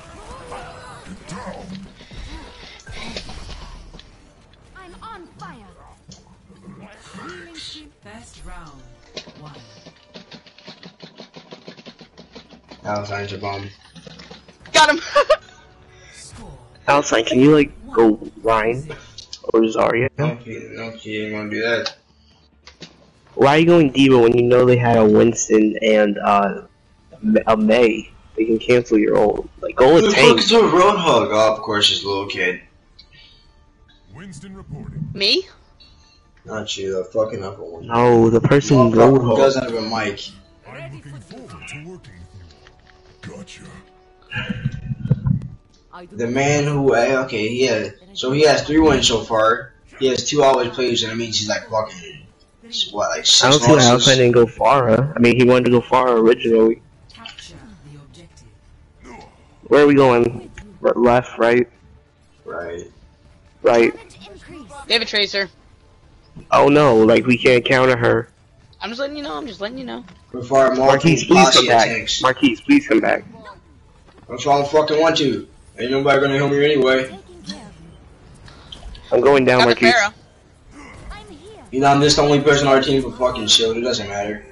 D: I'm on fire. Healing stream.
E: First round. One.
C: Alcine's a bum.
N: Got him.
E: Score.
A: Alcine, can you like go Ryan or Zarya?
C: No, he, no, he ain't gonna do that.
A: Why are you going D.Va when you know they had a Winston and uh, a Mei? They can cancel your old. Like go
C: Who
A: with
C: the
A: tank.
C: fuck is a Roadhog? Oh, of course, his little kid.
F: Winston reporting.
N: Me?
C: Not you, the fucking other one.
A: No, the person
C: Oh, fuck, who doesn't have a mic?
F: I'm looking forward to working with you. Gotcha.
C: The man who, eh, okay, yeah. So he has three wins so far. He has two always plays, and it means he's like fucking, what, like six
A: I
C: six
A: don't see why
C: losses?
A: Alcine didn't go Pharah. I mean, he wanted to go far originally.
E: Capture the objective.
A: Where are we going? R- left, right,
C: Right.
A: right.
N: They have a tracer.
A: Oh no, like we can't counter her.
N: I'm just letting you know. I'm just letting you know.
C: Before
A: Marquise,
C: multiple
A: please come back.
C: attacks.
A: Marquise, please come back.
C: That's why I don't fucking want to. Ain't nobody gonna help me anyway.
A: I'm going down,
D: with you.
C: You know, I'm just the only person on our team for fucking shield. It doesn't matter.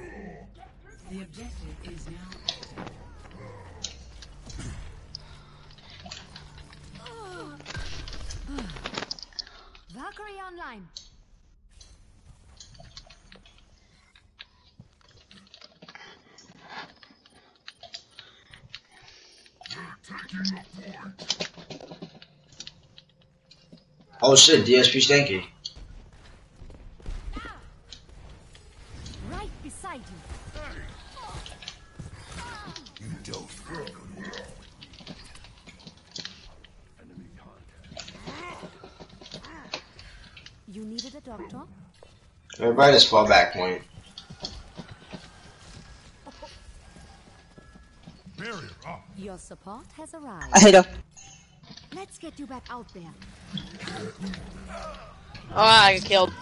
C: Oh shit, DSP Stanky.
D: Right beside you. You don't Enemy contact. You needed a doctor?
C: Everybody just fall back point.
D: Your support has arrived.
B: I hate her.
D: Let's get you back out there.
N: Oh, I got killed.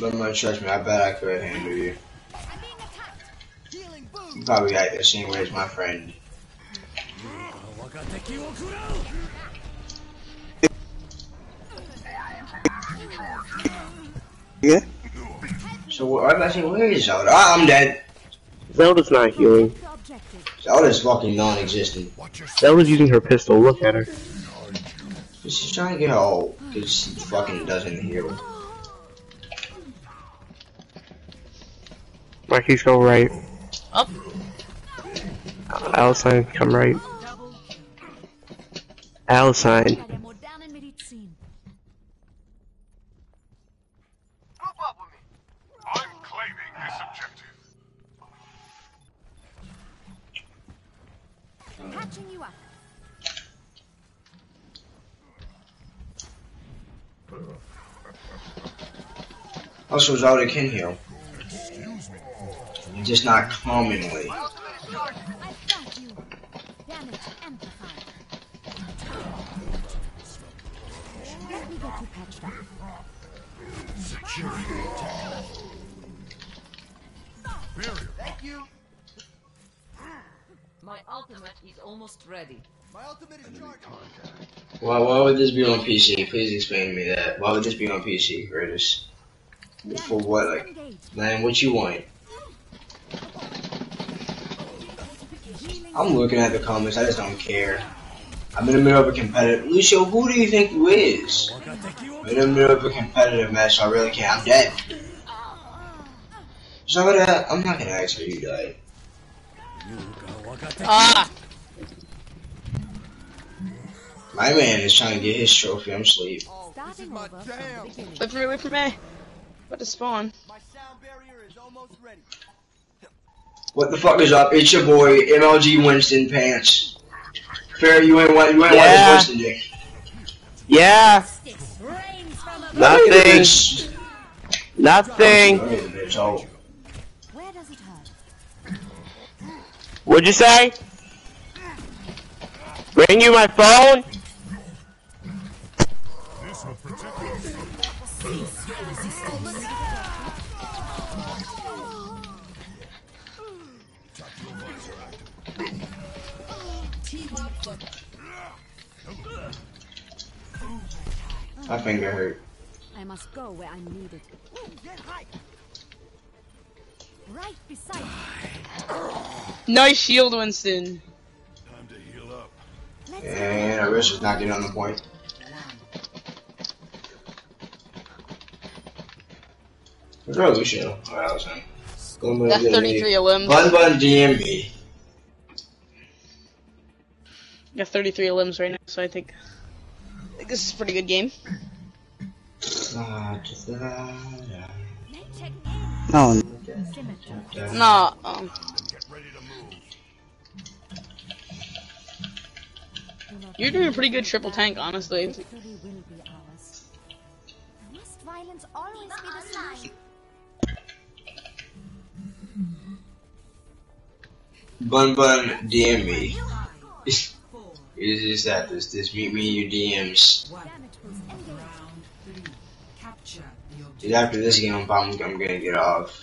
C: But man, trust me, I bet I could handle you. You probably act the same way as my friend.
B: Yeah.
C: So what? I'm asking, where is Zelda? Ah, I'm dead.
A: Zelda's not healing.
C: Zelda's fucking non-existent.
A: Zelda's using her pistol. Look at her.
C: She's trying to get her ult, because she fucking doesn't heal.
A: Marquise, go right. Oh.
N: Up.
A: Alicine, come right. Alicine.
G: I'm claiming this objective.
D: Patching you up.
C: Also, Zelda can heal. Just not commonly.
D: I've got you. Damage amplified. Let me get you patched up.
I: Thank you.
E: My ultimate is almost ready.
I: My ultimate is charged.
C: Why, why would this be on PC? Please explain to me that. Why would this be on PC, Curtis? For what? Like, man, what you want? I'm looking at the comments. I just don't care. I'm in the middle of a competitive. Lucio, who do you think you is? I'm in the middle of a competitive match, so I really can't. I'm dead. So that I'm not gonna ask how you died.
N: Ah!
C: My man is trying to get his trophy. I'm asleep.
D: Starting over from.
N: Wait for me, wait for me. About to spawn.
I: My sound barrier is almost ready.
C: What the fuck is up? It's your boy MLG Winston Pants. Fair, you ain't want you ain't
A: Yeah.
C: want the Winston dick.
A: Yeah. Nothing. Nothing.
C: Look at the bitch.
D: Where does it hurt?
A: What'd you say? Bring you my phone?
G: This will protect us.
C: My finger hurt.
D: I must go where I'm needed. Right beside.
N: Nice shield, Winston.
G: Time to heal up.
C: And our wrist is not getting on the point. What's wrong, Lucio? Oh, that was him.
N: That's 33 limbs.
C: Bun Bun DMB.
N: Got 33 limbs right now, so I think, I think this is a pretty good game.
C: Just, yeah.
B: No.
N: Um,
G: Get ready to move.
N: you're doing a pretty good triple tank, honestly.
C: Bun Bun DMB. me. it's just that this this meet me in your DMs. Dude, after this game, I'm, I'm, gonna get off.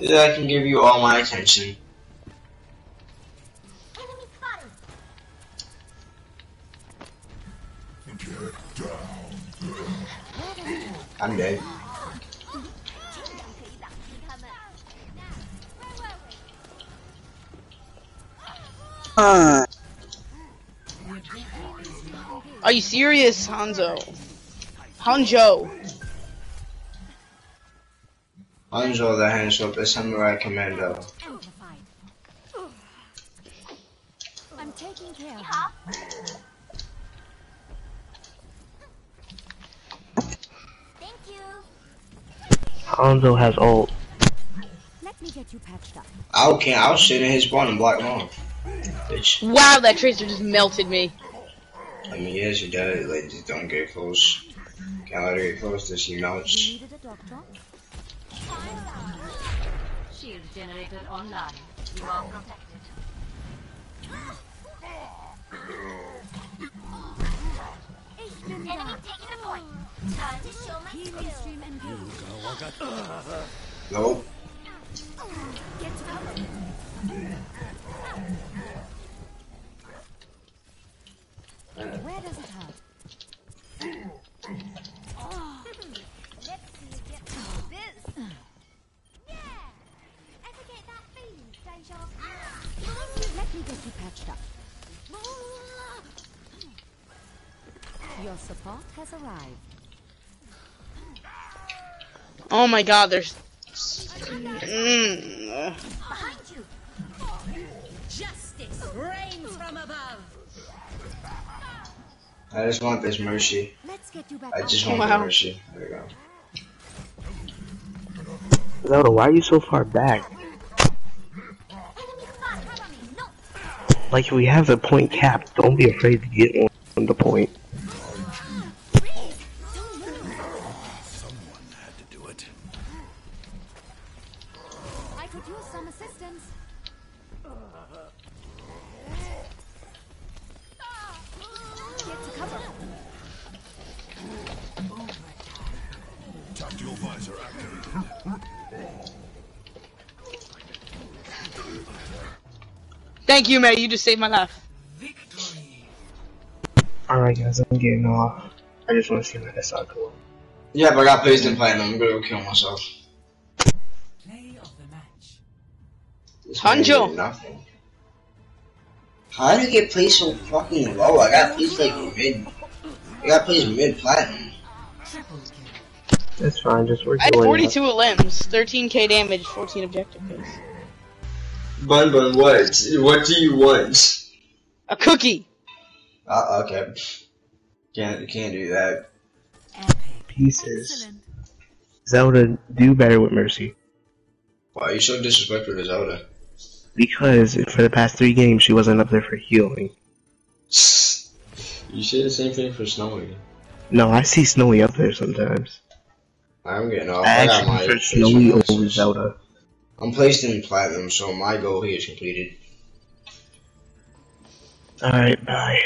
C: Then I can give you all my attention. I'm dead.
N: Are you serious, Hanzo? Hanjo.
C: Hanzo the Hanzo, the Samurai Commando.
D: amplified. taking care of you.
H: Thank you.
A: Hanzo has ult.
D: Let me get you patched up.
C: I'll can I'll sit in his spawn and block him off. Bitch.
N: Wow, that tracer just melted me.
C: I mean, yes, he does. Like, just don't get close. Can't let her get close till she melts.
D: You needed a doctor?
H: Shield generator online. You are protected. Enemy taking the point. Time to show my
D: Healing
H: skill.
C: Nope.
D: Get to cover. Where does it hurt?
H: Let's see you get through this. Yeah. Ever get that feeling, deja vu?
D: Let me get you patched up. Your support has arrived.
N: Oh my god, there's. Mm.
C: I just want this mercy.
D: Let's get you back
C: I just
D: there.
C: want the mercy. There we go.
A: Zelda, why are you so far back?
H: Enemy spot right on me. No.
A: Like, we have the point cap. Don't be afraid to get on- on the point.
N: Thank you, May. You just saved my life.
A: Alright, guys, I'm getting off. I just want to see my SR go.
C: Yeah, but I got placed in platinum. I'm gonna go kill myself.
E: Play of the match.
C: This man
N: Hanjo.
C: Nothing. How did you get placed so fucking low? I got placed like mid. I got placed mid platinum.
A: That's fine, just work
N: I had
A: your way up.
N: 42 limbs, 13k damage, 14 objective kills.
C: Bun bun, what? What do you want?
N: A cookie.
C: Uh, okay. Can't can't do that.
A: Pieces. Zelda, do better with Mercy.
C: Why are you so disrespectful to Zelda?
A: Because for the past three games, she wasn't up there for healing.
C: You say the same thing for Snowy.
A: No, I see Snowy up there sometimes.
C: I'm getting off.
A: I
C: I got
A: actually prefer Snowy
C: on
A: over
C: this.
A: Zelda.
C: I'm placed in platinum, so my goal here is completed.
A: Alright, bye.